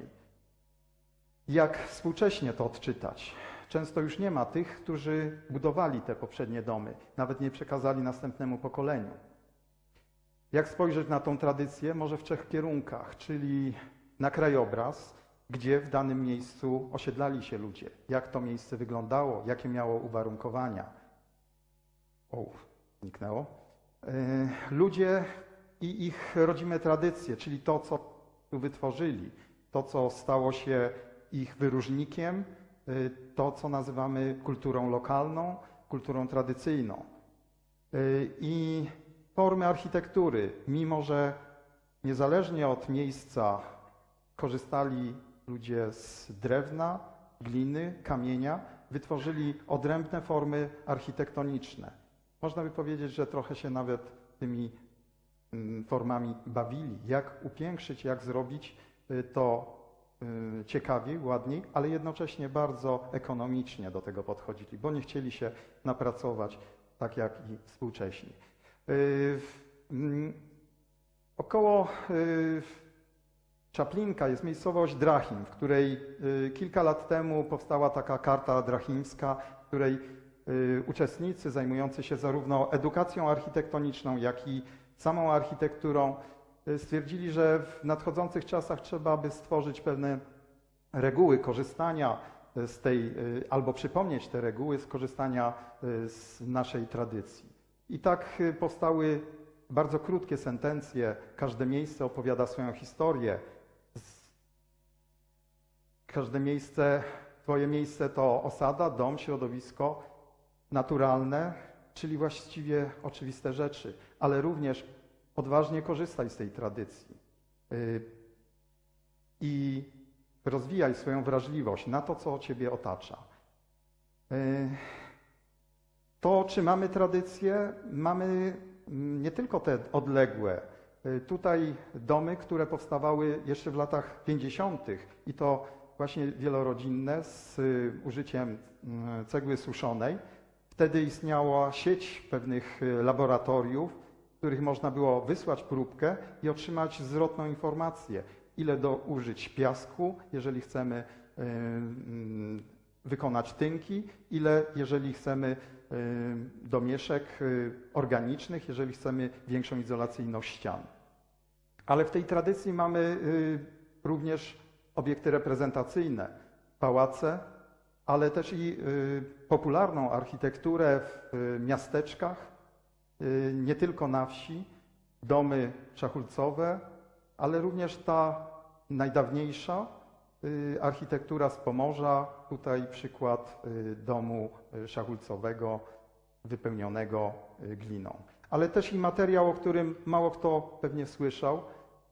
D: Jak współcześnie to odczytać? Często już nie ma tych, którzy budowali te poprzednie domy, nawet nie przekazali następnemu pokoleniu. Jak spojrzeć na tą tradycję? Może w trzech kierunkach, czyli na krajobraz, gdzie w danym miejscu osiedlali się ludzie, jak to miejsce wyglądało, jakie miało uwarunkowania. O, zniknęło. Yy, Ludzie i ich rodzime tradycje, czyli to, co wytworzyli, to, co stało się ich wyróżnikiem, yy, to, co nazywamy kulturą lokalną, kulturą tradycyjną. Yy, I formy architektury, mimo że niezależnie od miejsca korzystali ludzie z drewna, gliny, kamienia, wytworzyli odrębne formy architektoniczne. Można by powiedzieć, że trochę się nawet tymi mm, formami bawili, jak upiększyć, jak zrobić y, to y, ciekawiej, ładniej, ale jednocześnie bardzo ekonomicznie do tego podchodzili, bo nie chcieli się napracować tak jak i współcześni. Y, mm, Około y, Czaplinka jest miejscowość Drachim, w której y, kilka lat temu powstała taka karta drachimska, w której uczestnicy zajmujący się zarówno edukacją architektoniczną, jak i samą architekturą stwierdzili, że w nadchodzących czasach trzeba by stworzyć pewne reguły korzystania z tej, albo przypomnieć te reguły skorzystania y, z naszej tradycji. I tak y, powstały bardzo krótkie sentencje, każde miejsce opowiada swoją historię. Każde miejsce, Twoje miejsce to osada, dom, środowisko naturalne, czyli właściwie oczywiste rzeczy, ale również odważnie korzystaj z tej tradycji y, i rozwijaj swoją wrażliwość na to, co Ciebie otacza. To, czy mamy tradycje, mamy mm, nie tylko te odległe. Y, Tutaj domy, które powstawały jeszcze w latach 50. i to właśnie wielorodzinne z y, użyciem mm, cegły suszonej. Wtedy istniała sieć pewnych y, laboratoriów, w których można było wysłać próbkę i otrzymać zwrotną informację, ile do użyć piasku, jeżeli chcemy mm, wykonać tynki, ile jeżeli chcemy domieszek y, organicznych, jeżeli chcemy większą izolacyjność ścian. Ale w tej tradycji mamy y, również obiekty reprezentacyjne, pałace, ale też i y, popularną architekturę w y, miasteczkach, y, nie tylko na wsi, domy szachulcowe, ale również ta najdawniejsza y, architektura z Pomorza, tutaj przykład y, domu y, szachulcowego wypełnionego y, gliną. Ale też i materiał, o którym mało kto pewnie słyszał,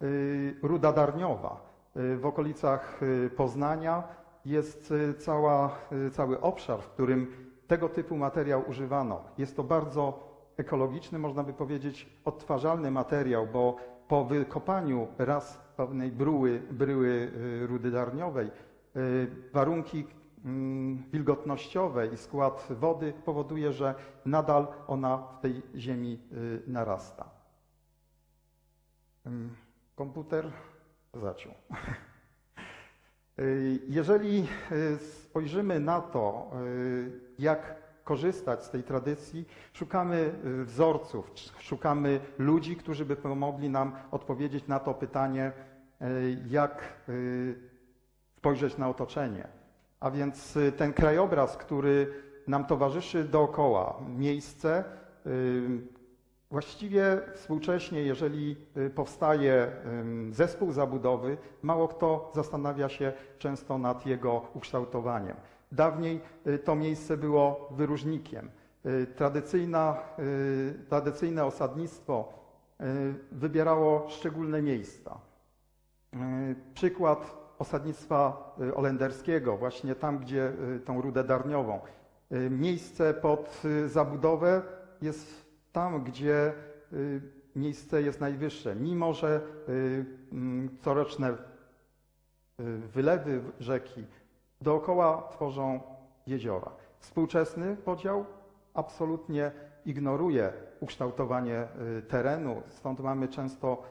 D: y, ruda darniowa. Y, W okolicach y, Poznania jest y, cała, y, cały obszar, w którym tego typu materiał używano. Jest to bardzo ekologiczny, można by powiedzieć, odtwarzalny materiał, bo po wykopaniu raz pewnej bryły, bryły y, rudy darniowej, y, warunki mm, wilgotnościowe i skład wody powoduje, że nadal ona w tej ziemi y, narasta. Ym, Komputer zaciął. Jeżeli spojrzymy na to, jak korzystać z tej tradycji, szukamy wzorców, szukamy ludzi, którzy by pomogli nam odpowiedzieć na to pytanie, jak y, spojrzeć na otoczenie. A więc y, ten krajobraz, który nam towarzyszy dookoła, miejsce, Właściwie współcześnie, jeżeli powstaje zespół zabudowy, mało kto zastanawia się często nad jego ukształtowaniem. Dawniej to miejsce było wyróżnikiem. Tradycyjna, tradycyjne osadnictwo wybierało szczególne miejsca. Y, Przykład osadnictwa y, holenderskiego, właśnie tam, gdzie y, tą rudę darniową. Miejsce pod zabudowę jest tam, gdzie miejsce jest najwyższe, mimo że coroczne wylewy rzeki dookoła tworzą jeziora. Współczesny podział absolutnie ignoruje ukształtowanie terenu, stąd mamy często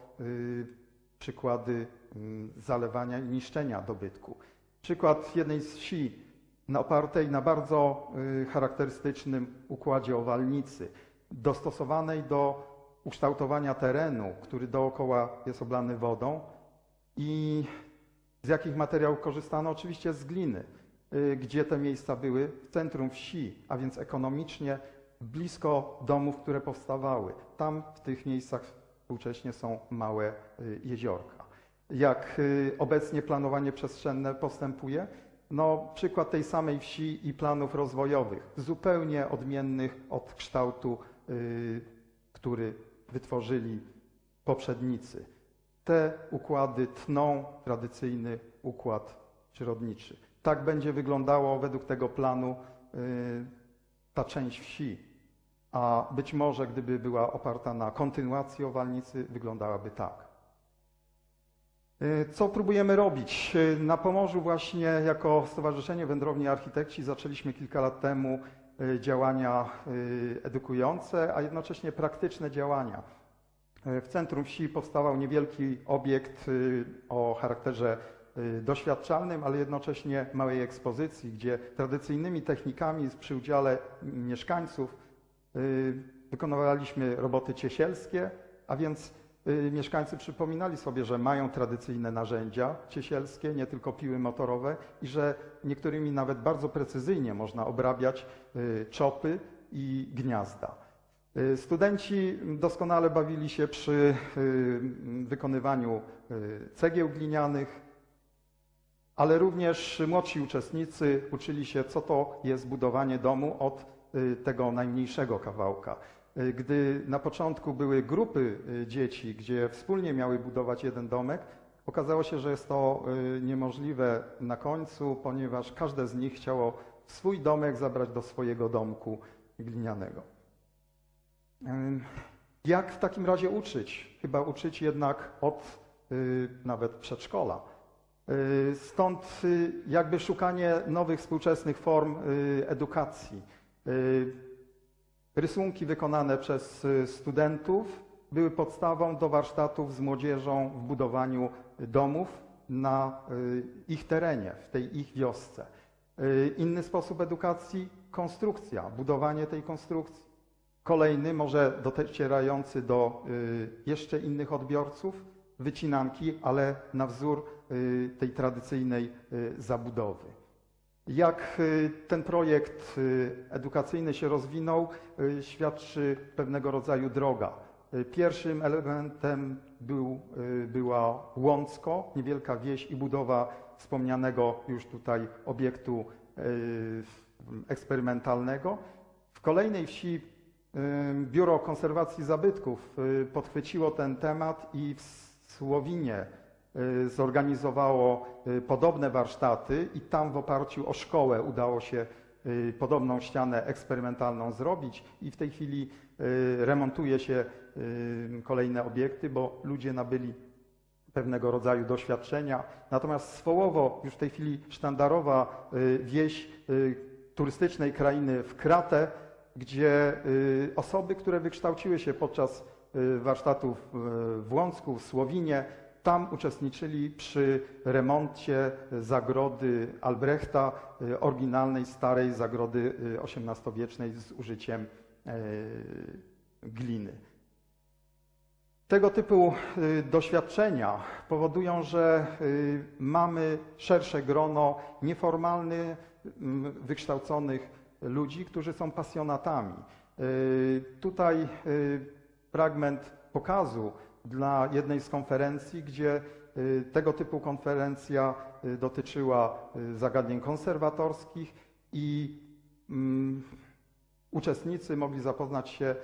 D: przykłady mm, zalewania i niszczenia dobytku. Przykład jednej z wsi opartej na bardzo y, charakterystycznym układzie owalnicy, dostosowanej do ukształtowania terenu, który dookoła jest oblany wodą i z jakich materiałów korzystano? Oczywiście z gliny. Y, Gdzie te miejsca były? W centrum wsi, a więc ekonomicznie blisko domów, które powstawały. Tam w tych miejscach współcześnie są małe y, jeziorka. Jak y, obecnie planowanie przestrzenne postępuje? No, przykład tej samej wsi i planów rozwojowych, zupełnie odmiennych od kształtu, y, który wytworzyli poprzednicy. Te układy tną tradycyjny układ przyrodniczy. Tak będzie wyglądało według tego planu ta część wsi. A być może, gdyby była oparta na kontynuacji owalnicy, wyglądałaby tak. Y, Co próbujemy robić? Y, Na Pomorzu właśnie jako Stowarzyszenie Wędrowni Architekci zaczęliśmy kilka lat temu y, działania edukujące, a jednocześnie praktyczne działania. W centrum wsi powstawał niewielki obiekt o charakterze doświadczalnym, ale jednocześnie małej ekspozycji, gdzie tradycyjnymi technikami przy udziale mieszkańców wykonywaliśmy roboty ciesielskie, a więc y, mieszkańcy przypominali sobie, że mają tradycyjne narzędzia ciesielskie, nie tylko piły motorowe i że niektórymi nawet bardzo precyzyjnie można obrabiać y, czopy i gniazda. Y, Studenci doskonale bawili się przy y, wykonywaniu y, cegieł glinianych, ale również młodsi uczestnicy uczyli się, co to jest budowanie domu od y, tego najmniejszego kawałka. Y, Gdy na początku były grupy y, dzieci, gdzie wspólnie miały budować jeden domek, okazało się, że jest to y, niemożliwe na końcu, ponieważ każde z nich chciało swój domek zabrać do swojego domku glinianego. Jak w takim razie uczyć? Chyba uczyć jednak od y, nawet przedszkola. Y, Stąd y, jakby szukanie nowych współczesnych form y, edukacji. Y, Rysunki wykonane przez y, studentów były podstawą do warsztatów z młodzieżą w budowaniu domów na y, ich terenie, w tej ich wiosce. Inny sposób edukacji konstrukcja, budowanie tej konstrukcji. Kolejny, może docierający do jeszcze innych odbiorców, wycinanki, ale na wzór tej tradycyjnej zabudowy. Jak y, ten projekt y, edukacyjny się rozwinął, y, świadczy pewnego rodzaju droga. Pierwszym elementem był, była Łącko, niewielka wieś i budowa wspomnianego już tutaj obiektu eksperymentalnego. W kolejnej wsi Biuro Konserwacji Zabytków podchwyciło ten temat i w Słowinie zorganizowało y, podobne warsztaty i tam w oparciu o szkołę udało się y, podobną ścianę eksperymentalną zrobić i w tej chwili y, remontuje się y, kolejne obiekty, bo ludzie nabyli pewnego rodzaju doświadczenia. Natomiast Swołowo, już w tej chwili sztandarowa y, wieś y, turystycznej krainy w Kratę, gdzie y, osoby, które wykształciły się podczas y, warsztatów y, w Łącku, w Słowinie, tam uczestniczyli przy remoncie zagrody Albrechta, y, oryginalnej, starej zagrody y, XVIII-wiecznej z użyciem y, gliny. Tego typu y, doświadczenia powodują, że y, mamy szersze grono nieformalnych, mm, wykształconych ludzi, którzy są pasjonatami. Y, Tutaj y, fragment pokazu dla jednej z konferencji, gdzie y, tego typu konferencja y, dotyczyła y, zagadnień konserwatorskich i mm, uczestnicy mogli zapoznać się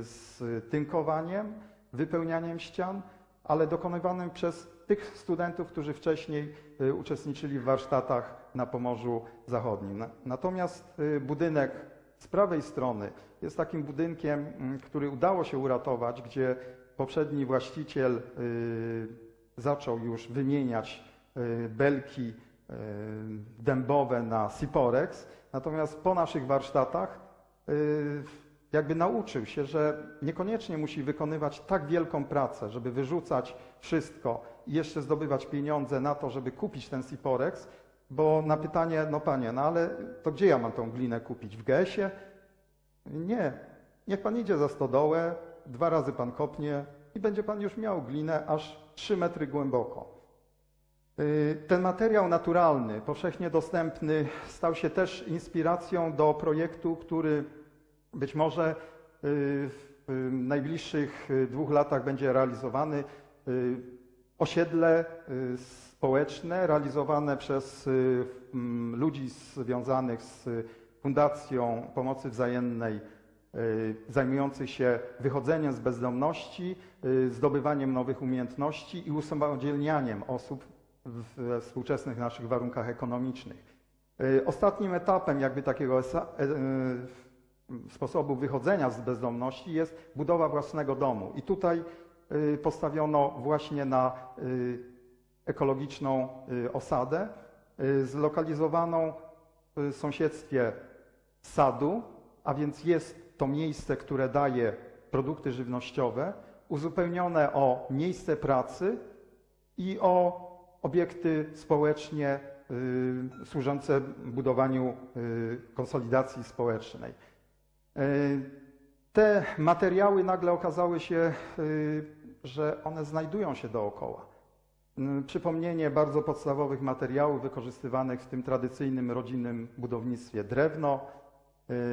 D: z tynkowaniem, wypełnianiem ścian, ale dokonywanym przez tych studentów, którzy wcześniej uczestniczyli w warsztatach na Pomorzu Zachodnim. Na- Natomiast budynek z prawej strony jest takim budynkiem, mm, który udało się uratować, gdzie poprzedni właściciel y, zaczął już wymieniać y, belki y, dębowe na Siporex, natomiast po naszych warsztatach jakby nauczył się, że niekoniecznie musi wykonywać tak wielką pracę, żeby wyrzucać wszystko i jeszcze zdobywać pieniądze na to, żeby kupić ten Siporex, bo na pytanie, no panie, no ale to gdzie ja mam tą glinę kupić? W GS-ie? Nie. Niech pan idzie za stodołę, dwa razy pan kopnie i będzie pan już miał glinę aż 3 metry głęboko. Y, Ten materiał naturalny, powszechnie dostępny, stał się też inspiracją do projektu, który być może y, w y, najbliższych dwóch latach będzie realizowany. Osiedle społeczne realizowane przez ludzi związanych z Fundacją Pomocy Wzajemnej, y, zajmujących się wychodzeniem z bezdomności, y, zdobywaniem nowych umiejętności i usamodzielnianiem osób we współczesnych naszych warunkach ekonomicznych. Y, Ostatnim etapem jakby takiego e- sposobu wychodzenia z bezdomności jest budowa własnego domu. I tutaj postawiono właśnie na ekologiczną osadę, zlokalizowaną w sąsiedztwie sadu, a więc jest to miejsce, które daje produkty żywnościowe, uzupełnione o miejsce pracy i o obiekty społecznie y, służące budowaniu y, konsolidacji społecznej. Y, Te materiały nagle okazały się, y, że one znajdują się dookoła. Y, Przypomnienie bardzo podstawowych materiałów wykorzystywanych w tym tradycyjnym rodzinnym budownictwie: drewno,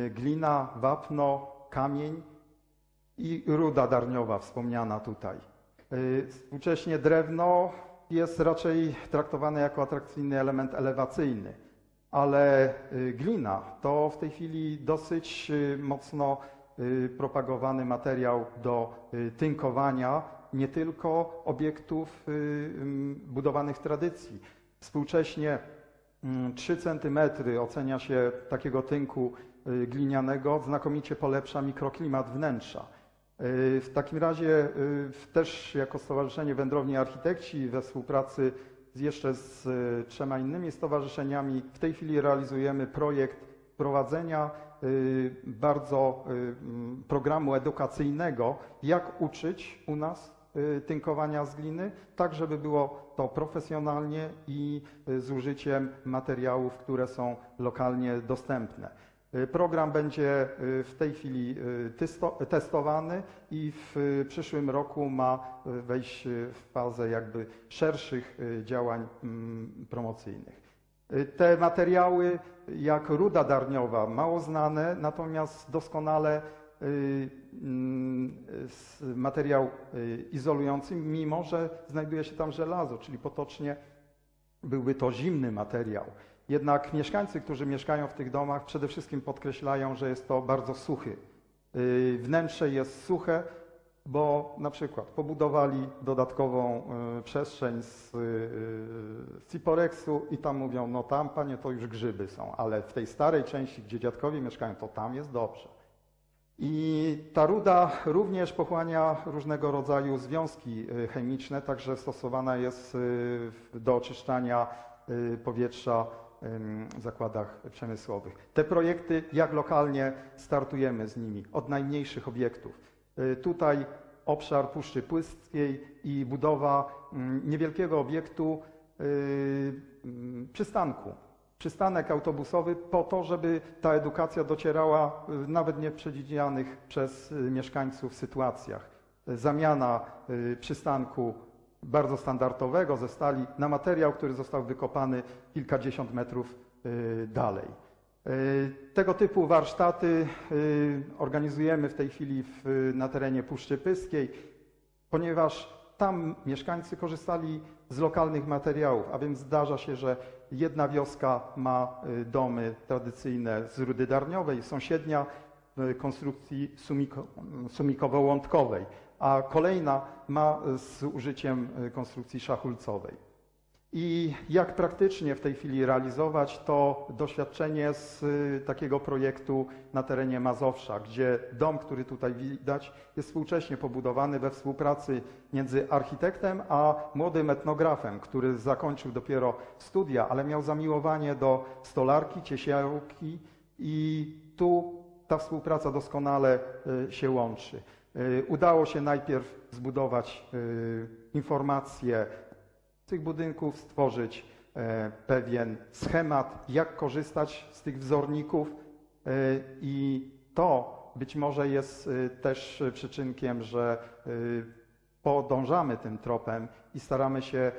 D: glina, wapno, kamień i ruda darniowa wspomniana tutaj. Y, Współcześnie drewno jest raczej traktowane jako atrakcyjny element elewacyjny, ale y, glina to w tej chwili dosyć y, mocno y, propagowany materiał do y, tynkowania nie tylko obiektów y, budowanych tradycji. Współcześnie mm, 3 cm ocenia się takiego tynku y, glinianego, znakomicie polepsza mikroklimat wnętrza. Y, W takim razie y, też jako Stowarzyszenie Wędrowni Architekci we współpracy z jeszcze z y, trzema innymi stowarzyszeniami w tej chwili realizujemy projekt prowadzenia y, bardzo y, programu edukacyjnego, jak uczyć u nas y, tynkowania z gliny, tak żeby było to profesjonalnie i y, z użyciem materiałów, które są lokalnie dostępne. Y, Program będzie y, w tej chwili y, testowany i w przyszłym roku ma wejść w fazę jakby szerszych działań mm, promocyjnych. Te materiały, jak ruda darniowa, mało znane, natomiast doskonale mm, materiał izolujący, mimo że znajduje się tam żelazo, czyli potocznie byłby to zimny materiał. Jednak mieszkańcy, którzy mieszkają w tych domach, przede wszystkim podkreślają, że jest to bardzo suchy. Y, Wnętrze jest suche, bo na przykład pobudowali dodatkową y, przestrzeń z y, Ciporexu i tam mówią, no tam panie to już grzyby są, ale w tej starej części, gdzie dziadkowie mieszkają, to tam jest dobrze. I ta ruda również pochłania różnego rodzaju związki chemiczne, także stosowana jest do oczyszczania powietrza zakładach przemysłowych. Te projekty, jak lokalnie startujemy z nimi, od najmniejszych obiektów. Y, Tutaj obszar Puszczy Płyskiej i budowa mm, niewielkiego obiektu y, mm, przystanku. Przystanek autobusowy po to, żeby ta edukacja docierała w nawet nieprzewidzianych przez y, mieszkańców sytuacjach. Zamiana przystanku bardzo standardowego ze stali na materiał, który został wykopany kilkadziesiąt metrów y, dalej. Y, Tego typu warsztaty y, organizujemy w tej chwili w, na terenie Puszczy Pyskiej, ponieważ tam mieszkańcy korzystali z lokalnych materiałów, a więc zdarza się, że jedna wioska ma domy tradycyjne z rudy darniowej, sąsiednia konstrukcji sumiko, sumikowo-łątkowej, a kolejna ma y, z użyciem y, konstrukcji szachulcowej. I jak praktycznie w tej chwili realizować to doświadczenie z y, takiego projektu na terenie Mazowsza, gdzie dom, który tutaj widać, jest współcześnie pobudowany we współpracy między architektem a młodym etnografem, który zakończył dopiero studia, ale miał zamiłowanie do stolarki, ciesiałki i tu ta współpraca doskonale się łączy. Y, Udało się najpierw zbudować y, informacje tych budynków, stworzyć e, pewien schemat, jak korzystać z tych wzorników e, i to być może jest też przyczynkiem, że podążamy tym tropem i staramy się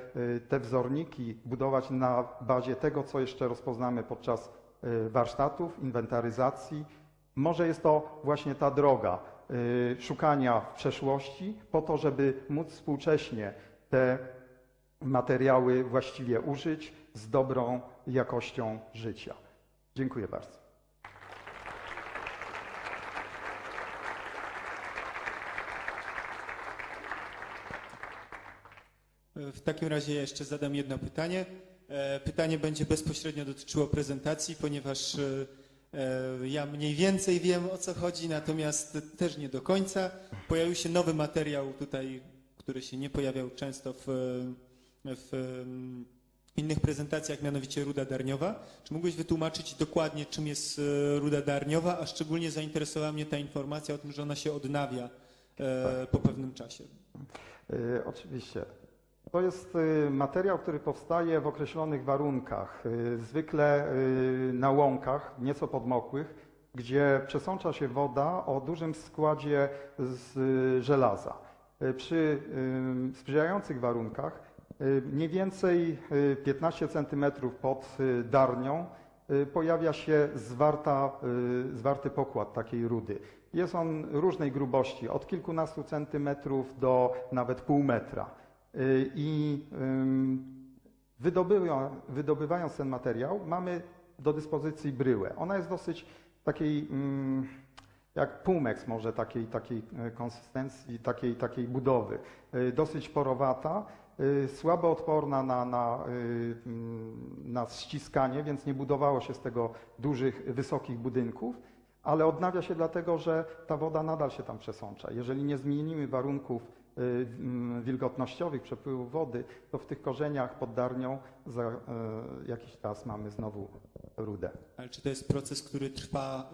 D: te wzorniki budować na bazie tego, co jeszcze rozpoznamy podczas warsztatów, inwentaryzacji. Może jest to właśnie ta droga szukania w przeszłości po to, żeby móc współcześnie te materiały właściwie użyć z dobrą jakością życia. Dziękuję bardzo.
A: W takim razie jeszcze zadam jedno pytanie. E, Pytanie będzie bezpośrednio dotyczyło prezentacji, ponieważ e, ja mniej więcej wiem o co chodzi, natomiast też nie do końca. Pojawił się nowy materiał tutaj, który się nie pojawiał często w, w innych prezentacjach, mianowicie ruda darniowa. Czy mógłbyś wytłumaczyć dokładnie, czym jest e, ruda darniowa, a szczególnie zainteresowała mnie ta informacja o tym, że ona się odnawia e, po pewnym czasie.
D: Oczywiście. To jest y, materiał, który powstaje w określonych warunkach, y, zwykle y, na łąkach, nieco podmokłych, gdzie przesącza się woda o dużym składzie z żelaza. Przy sprzyjających warunkach mniej więcej y, 15 cm pod darnią pojawia się zwarta, zwarty pokład takiej rudy. Jest on różnej grubości, od kilkunastu centymetrów do nawet pół metra. Y, I wydobywając ten materiał, mamy do dyspozycji bryłę. Ona jest dosyć takiej, jak półmeks może takiej, takiej e, konsystencji, takiej, takiej budowy. Y, Dosyć porowata, y, słabo odporna na, na, y, na ściskanie, więc nie budowało się z tego dużych, wysokich budynków ale odnawia się dlatego, że ta woda nadal się tam przesącza. Jeżeli nie zmienimy warunków y, wilgotnościowych przepływu wody, to w tych korzeniach pod darnią za y, jakiś czas mamy znowu rudę.
A: Ale czy to jest proces, który trwa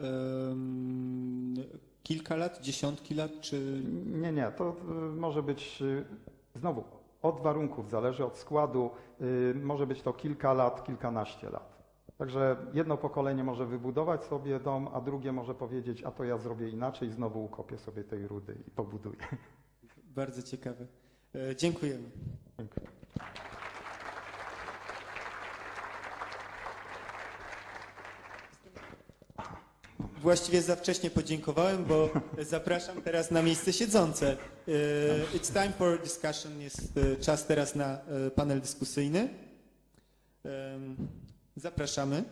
A: em, kilka lat, dziesiątki lat, czy
D: Nie, nie, to y, może być y, znowu od warunków, zależy od składu, y, może być to kilka lat, kilkanaście lat. Także jedno pokolenie może wybudować sobie dom, a drugie może powiedzieć, a to ja zrobię inaczej, znowu ukopię sobie tej rudy i pobuduję.
A: Bardzo ciekawe. E, Dziękujemy.
D: Dziękuję.
A: Właściwie za wcześnie podziękowałem, bo zapraszam teraz na miejsce siedzące. E, It's time for discussion. Jest e, czas teraz na panel dyskusyjny. Zapraszamy.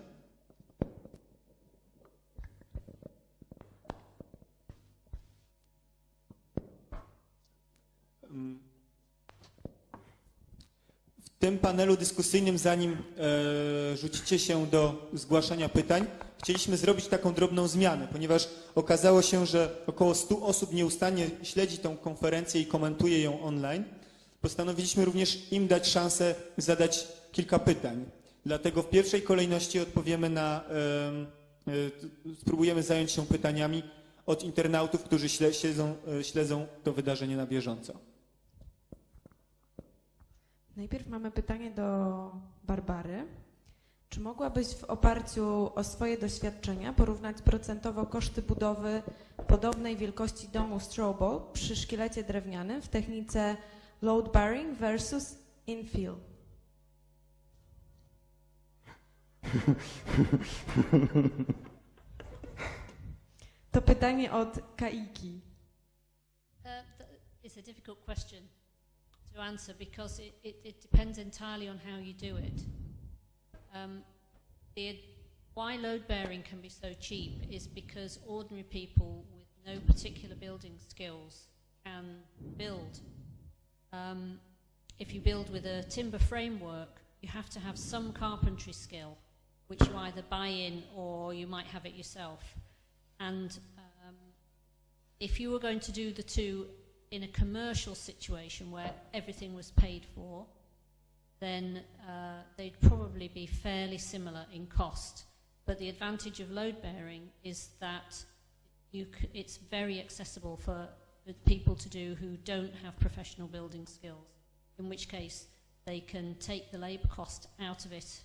A: Tym panelu dyskusyjnym, zanim e, rzucicie się do zgłaszania pytań, chcieliśmy zrobić taką drobną zmianę, ponieważ okazało się, że około 100 osób nieustannie śledzi tą konferencję i komentuje ją online. Postanowiliśmy również im dać szansę zadać kilka pytań. Dlatego w pierwszej kolejności odpowiemy na, e, t- spróbujemy zająć się pytaniami od internautów, którzy e, śledzą to wydarzenie na bieżąco.
E: Najpierw mamy pytanie do Barbary. Czy mogłabyś w oparciu o swoje doświadczenia porównać procentowo koszty budowy podobnej wielkości domu Strobel przy szkielecie drewnianym w technice load bearing versus infill? To pytanie od Kaiki.
F: Uh, it's a difficult question to answer because it, it, it depends entirely on how you do it. Um, the, why load bearing can be so cheap is because ordinary people with no particular building skills can build. Um, if you build with a timber framework,
B: you have to have some carpentry skill, which you either buy in or you might have it yourself. And um, if you were going to do the two in a commercial situation where everything was paid for, then uh, they'd probably be fairly similar in cost. But the advantage of load bearing is that c- it's very accessible for, for people to do who don't have professional building skills, in which case they can take the labour cost out of it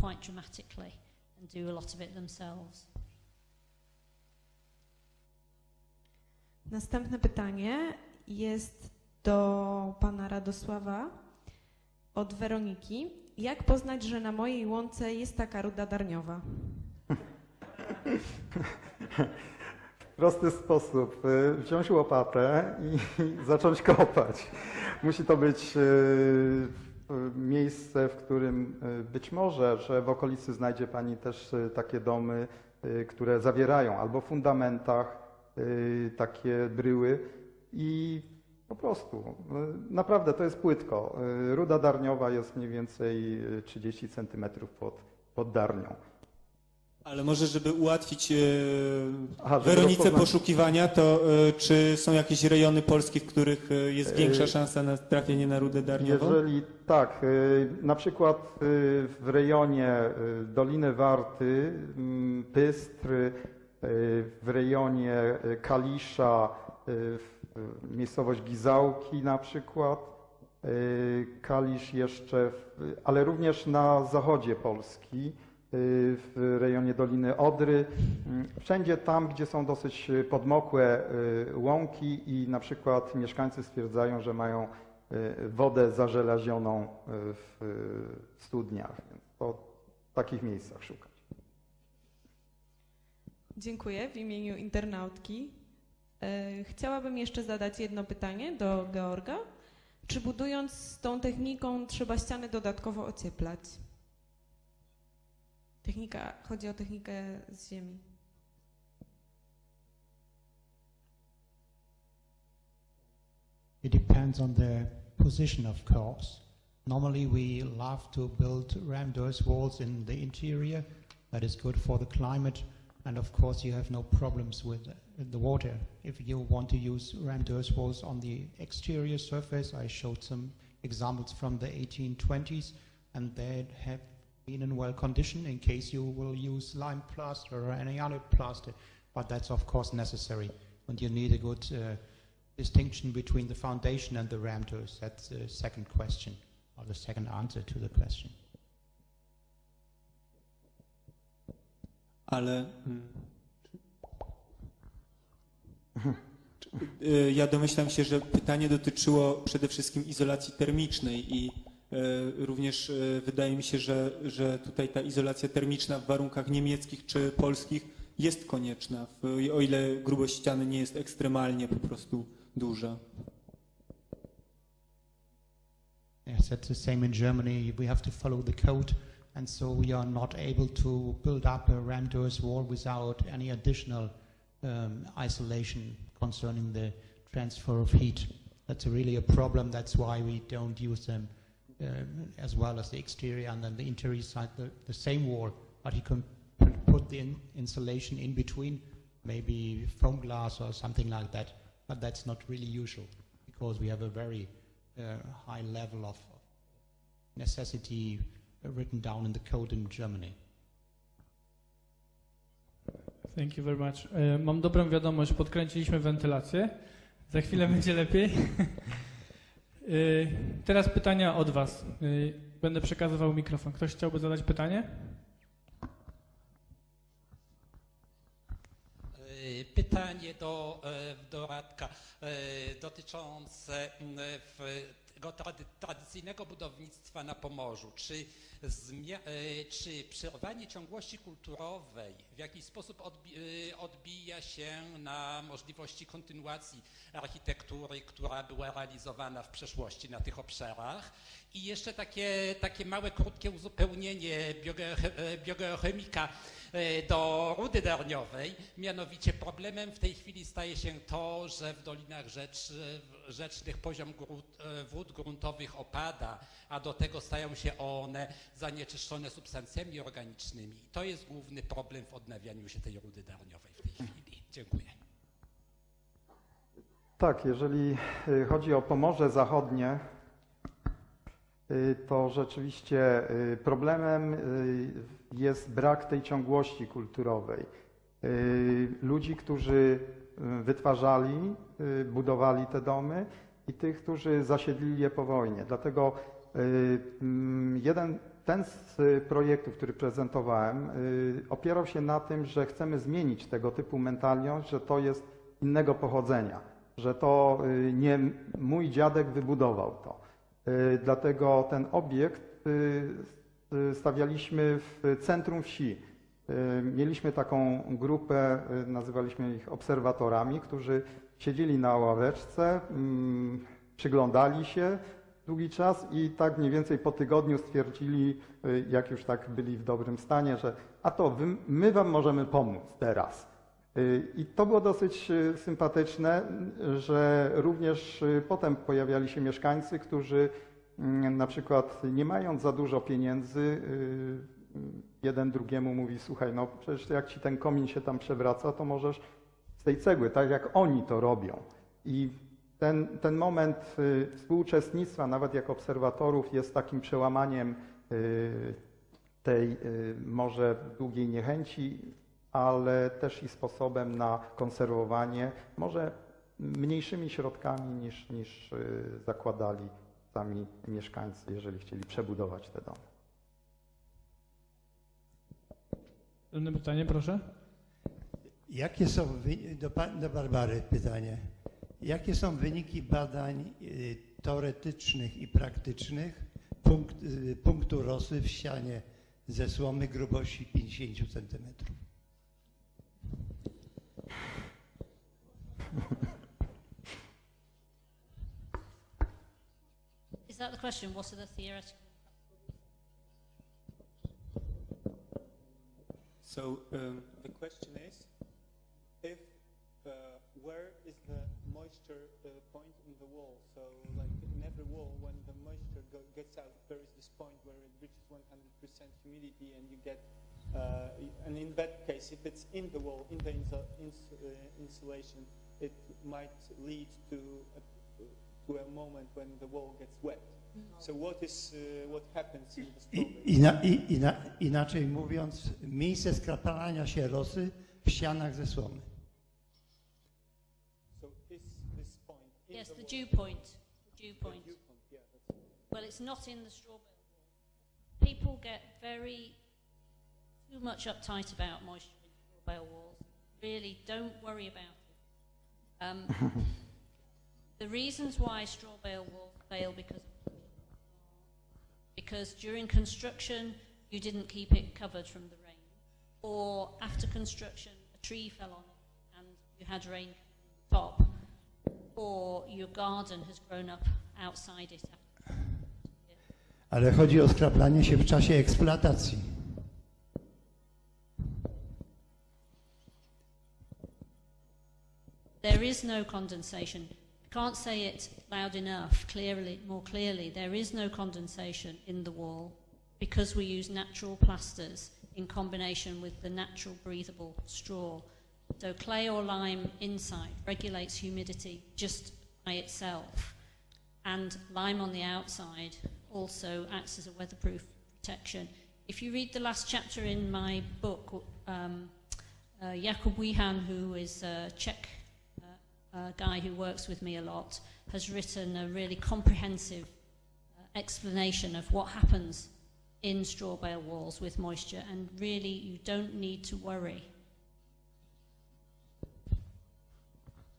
B: quite dramatically and do a lot of it themselves.
E: Następne pytanie jest do pana Radosława od Weroniki. Jak poznać, że na mojej łące jest taka ruda darniowa?
D: Prosty sposób. y, Wziąć łopatę i, zacząć kopać. Musi to być y, y, miejsce, w którym być może, że w okolicy znajdzie Pani też takie domy, które zawierają albo w fundamentach takie bryły i po prostu. y, Naprawdę to jest płytko. Ruda darniowa jest mniej więcej y, 30 centymetrów pod, pod darnią.
A: Ale może, żeby ułatwić e,
D: Aha,
A: Weronice poszukiwania, to e, czy są jakieś rejony Polski, w których e, jest większa szansa na trafienie na rudę darniową?
D: Jeżeli tak, na przykład w rejonie Doliny Warty, mm, Pystr, y, w rejonie Kalisza, w- miejscowość Gizałki na przykład, y, Kalisz jeszcze, w- ale również na zachodzie Polski, y, w rejonie Doliny Odry, wszędzie tam, gdzie są dosyć y, podmokłe y, łąki i na przykład mieszkańcy stwierdzają, że mają y, wodę zażelazioną y, w y, studniach. Więc to w takich miejscach szukać.
E: Dziękuję w imieniu internautki. E, Chciałabym jeszcze zadać jedno pytanie do Georga. Czy budując tą techniką trzeba ściany dodatkowo ocieplać? Technika, chodzi o technikę z ziemi.
C: It depends on the position, of course. Normally, we love to build ramdos walls in the interior. That is good for the climate, and of course, you have no problems with the water. If you want to use rammed earth walls on the exterior surface, I showed some examples from the 1820s, and they have been in well condition in case you will use lime plaster or any other plaster. But that's of course necessary, and you need a good uh, distinction between the foundation and the rammed earth. That's the second question, or the second answer to the question.
A: Ale. mm, y, Ja domyślam się, że pytanie dotyczyło przede wszystkim izolacji termicznej i y, również y, wydaje mi się, że, że tutaj ta izolacja termiczna w warunkach niemieckich czy polskich jest konieczna, o ile grubość ściany nie jest ekstremalnie po prostu duża.
C: Yes, that's the same in Germany. We have to follow the code, and so we are not able to build up a rammed earth wall without any additional um, isolation concerning the transfer of heat. That's really a problem. That's why we don't use them um, as well as the exterior and then the interior side, the, the same wall, but you can put, the in, insulation in between, maybe foam glass or something like that. But that's not really usual because we have a very uh, high level of necessity written down in the code in Germany.
G: Thank you very much. E, Mam dobrą wiadomość, podkręciliśmy wentylację. Za chwilę będzie lepiej. E, Teraz pytania od Was. E, Będę przekazywał mikrofon. Ktoś chciałby zadać pytanie?
H: E, Pytanie do, e, do Radka e, dotyczące m, w, tego trady, tradycyjnego budownictwa na Pomorzu. Czy, e, czy przerwanie ciągłości kulturowej w jakiś sposób odbi, e, odbija się na możliwości kontynuacji architektury, która była realizowana w przeszłości na tych obszarach? I jeszcze takie, takie małe, krótkie uzupełnienie e, biogeochemika do rudy darniowej. Mianowicie problemem w tej chwili staje się to, że w dolinach rzecz, rzecznych poziom wód wód gruntowych opada, a do tego stają się one zanieczyszczone substancjami organicznymi. I to jest główny problem w odnawianiu się tej rudy darniowej w tej chwili. Dziękuję.
D: Tak, jeżeli y, chodzi o Pomorze Zachodnie, y, to rzeczywiście y, problemem jest brak tej ciągłości kulturowej. Ludzi, którzy wytwarzali, budowali te domy i tych, którzy zasiedlili je po wojnie. Dlatego y, mm, jeden ten z projektów, który prezentowałem, y, opierał się na tym, że chcemy zmienić tego typu mentalność, że to jest innego pochodzenia, że to y, nie mój dziadek wybudował to. Dlatego ten obiekt stawialiśmy w centrum wsi. Mieliśmy taką grupę, nazywaliśmy ich obserwatorami, którzy siedzieli na ławeczce, mm, przyglądali się długi czas i tak mniej więcej po tygodniu stwierdzili, y, jak już tak byli w dobrym stanie, że a to my wam możemy pomóc teraz. Y, I to było dosyć y, sympatyczne, że również potem pojawiali się mieszkańcy, którzy mm, na przykład nie mając za dużo pieniędzy, jeden drugiemu mówi, słuchaj, no przecież jak ci ten komin się tam przewraca, to możesz tej cegły, tak jak oni to robią. I ten, ten moment y, współuczestnictwa, nawet jako obserwatorów, jest takim przełamaniem y, tej y, może długiej niechęci, ale też i sposobem na konserwowanie, może mniejszymi środkami niż, niż zakładali sami mieszkańcy, jeżeli chcieli przebudować te domy.
G: Inne pytanie, proszę.
I: Jakie są, do, do Barbary pytanie. Jakie są wyniki badań y, teoretycznych i praktycznych punkt, y, punktu rosy w ścianie ze słomy grubości 50 cm?
B: Is that the question? What are the theoretical?
A: So um, the question is, if uh, where is the moisture uh, point in the wall? So like in every wall, when the moisture go, gets out, there is this point where it reaches 100% humidity, and you get. Uh, and in that case, if it's in the wall, in the insul- ins- uh, insulation, it might lead to a, to a moment when the wall gets wet. So what is uh, what happens in the
I: I,
A: straw
I: bale? ina, ina, inaczej mówiąc, miejsce skrapalania się rosy w ścianach ze słomy.
B: Yes,
A: the
B: the dew point. The dew
A: The
B: point.
A: dew point, yeah,
B: Well, it's not in the straw bale wall. People get very too much uptight about moisture in straw bale walls. Really, don't worry about it. Um, the reasons why straw bale walls fail because because during construction you didn't keep it covered from the rain, or after construction a tree fell on it and you had rain on top, or your garden has grown up outside it
I: Ale chodzi o skraplanie się w czasie eksploatacji.
B: There is no condensation. I can't say it loud enough, clearly, more clearly. There is no condensation in the wall because we use natural plasters in combination with the natural breathable straw. So clay or lime inside regulates humidity just by itself, and lime on the outside also acts as a weatherproof protection. If you read the last chapter in my book, um, uh, Jakub Wihan, who is a Czech uh, uh, guy who works with me a lot, has written a really comprehensive uh, explanation of what happens in straw bale walls with moisture, and really you don't need to worry.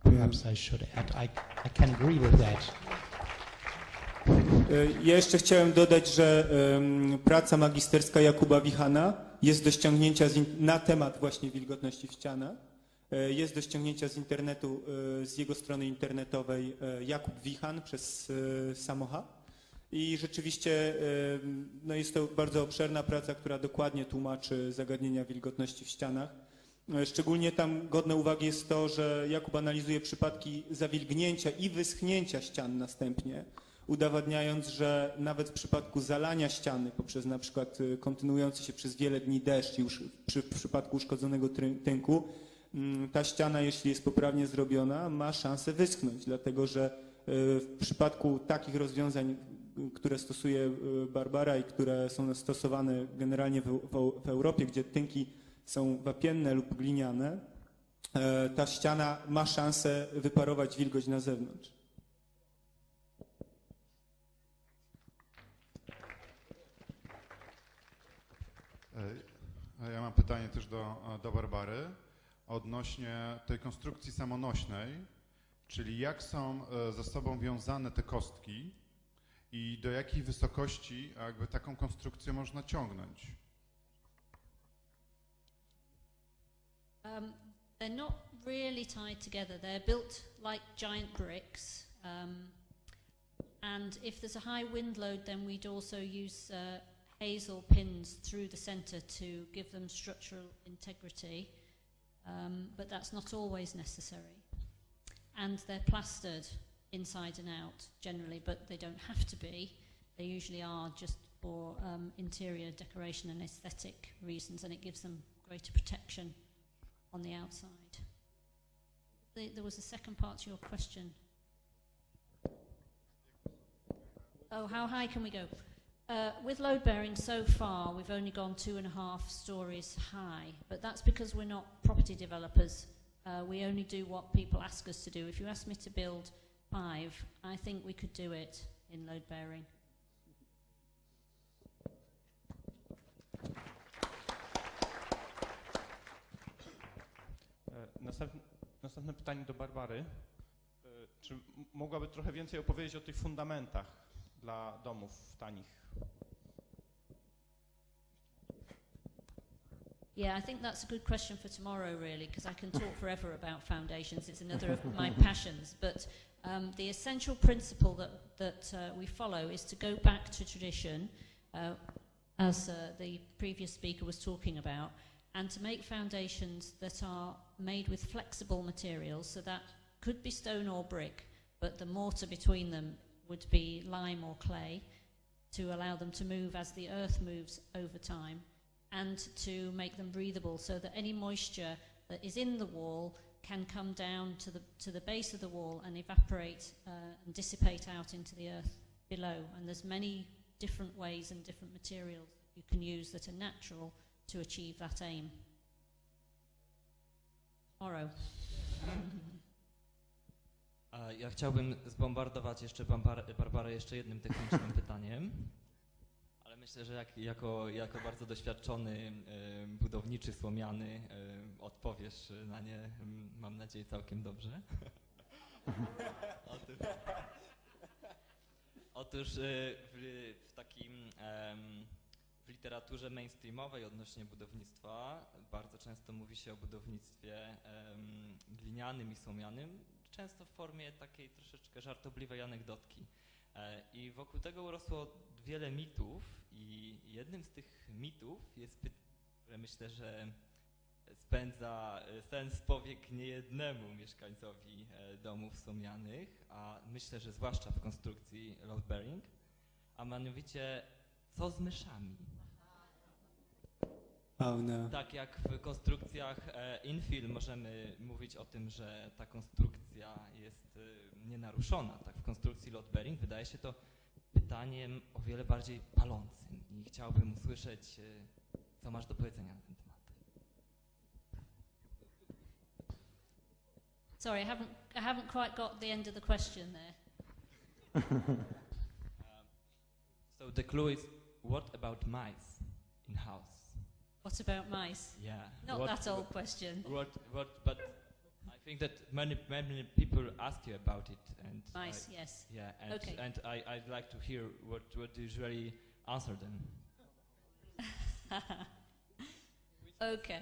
C: Perhaps I should add, I, I can agree with that.
A: E, Ja jeszcze chciałem dodać, że em, praca magisterska Jakuba Wichana jest do ściągnięcia in- na temat właśnie wilgotności w ścianach. E, Jest do ściągnięcia z internetu, e, z jego strony internetowej Jakub Wichan przez Samocha. I rzeczywiście no jest to bardzo obszerna praca, która dokładnie tłumaczy zagadnienia wilgotności w ścianach. E, Szczególnie tam godne uwagi jest to, że Jakub analizuje przypadki zawilgnięcia i wyschnięcia ścian następnie udowadniając, że nawet w przypadku zalania ściany poprzez na przykład y, kontynuujący się przez wiele dni deszcz już przy, w przypadku uszkodzonego tynku, mm, ta ściana, jeśli jest poprawnie zrobiona, ma szansę wyschnąć, dlatego że y, w przypadku takich rozwiązań, które stosuje Barbara i które są stosowane generalnie w, w Europie, gdzie tynki są wapienne lub gliniane, e, ta ściana ma szansę wyparować wilgoć na zewnątrz.
J: E, Ja mam pytanie też do, do Barbary odnośnie tej konstrukcji samonośnej, czyli jak są e, ze sobą wiązane te kostki i do jakiej wysokości jakby taką konstrukcję można ciągnąć.
B: Um, they're not really tied together. They're built like giant bricks. Um, and if there's a high wind load, then we'd also use uh, hazel pins through the centre to give them structural integrity. Um, but that's not always necessary. And they're plastered inside and out generally, but they don't have to be. They usually are just for um, interior decoration and aesthetic reasons, and it gives them greater protection on the outside. The, there was a second part to your question. Oh, how high can we go? Uh, with load bearing so far, we've only gone two and a half stories high, but that's because we're not property developers. Uh, we only do what people ask us to do. If you ask me to build five, I think we could do it in load bearing.
K: Następne, następne pytanie do Barbary. Czy mogłaby trochę więcej opowiedzieć o tych fundamentach dla domów tanich?
B: Yeah, I think that's a good question for tomorrow, really, because I can talk forever about foundations. It's another of my passions. But um, the essential principle that, that uh, we follow is to go back to tradition, uh, as uh, the previous speaker was talking about, and to make foundations that are made with flexible materials. So that could be stone or brick, but the mortar between them would be lime or clay to allow them to move as the earth moves over time and to make them breathable so that any moisture that is in the wall can come down to the, to the base of the wall and evaporate uh, and dissipate out into the earth below. And there's many different ways and different materials you can use that are natural to achieve that aim. Tomorrow.
L: Ja chciałbym zbombardować jeszcze Barbarę jeszcze jednym technicznym pytaniem, ale myślę, że jak, jako, jako bardzo doświadczony budowniczy słomiany odpowiesz na nie, mam nadzieję, całkiem dobrze. Otóż, otóż e, w, w takim w literaturze mainstreamowej odnośnie budownictwa bardzo często mówi się o budownictwie em, glinianym i słomianym, często w formie takiej troszeczkę żartobliwej anegdotki. E, I wokół tego urosło wiele mitów i jednym z tych mitów jest pytanie, które myślę, że spędza e, sens powiek niejednemu mieszkańcowi e, domów słomianych, a myślę, że zwłaszcza w konstrukcji load bearing, a mianowicie co z myszami?
A: Oh no.
L: Tak jak w konstrukcjach e, infill możemy mówić o tym, że ta konstrukcja jest e, nienaruszona, tak w konstrukcji load bearing wydaje się to pytaniem o wiele bardziej palącym i chciałbym usłyszeć, e, co masz do powiedzenia na ten temat.
B: Sorry, I haven't, I haven't quite got the end of the question there.
L: So the clue is, what about mice in house?
B: What about mice?
L: Yeah.
B: Not
L: what-
B: that old question.
L: What, what, but I think that many, many people ask you about it, and
B: Mice,
L: I-
B: yes.
L: yeah, and,
B: Okay.
L: and I, I'd like to hear what, what you usually answer them.
B: okay.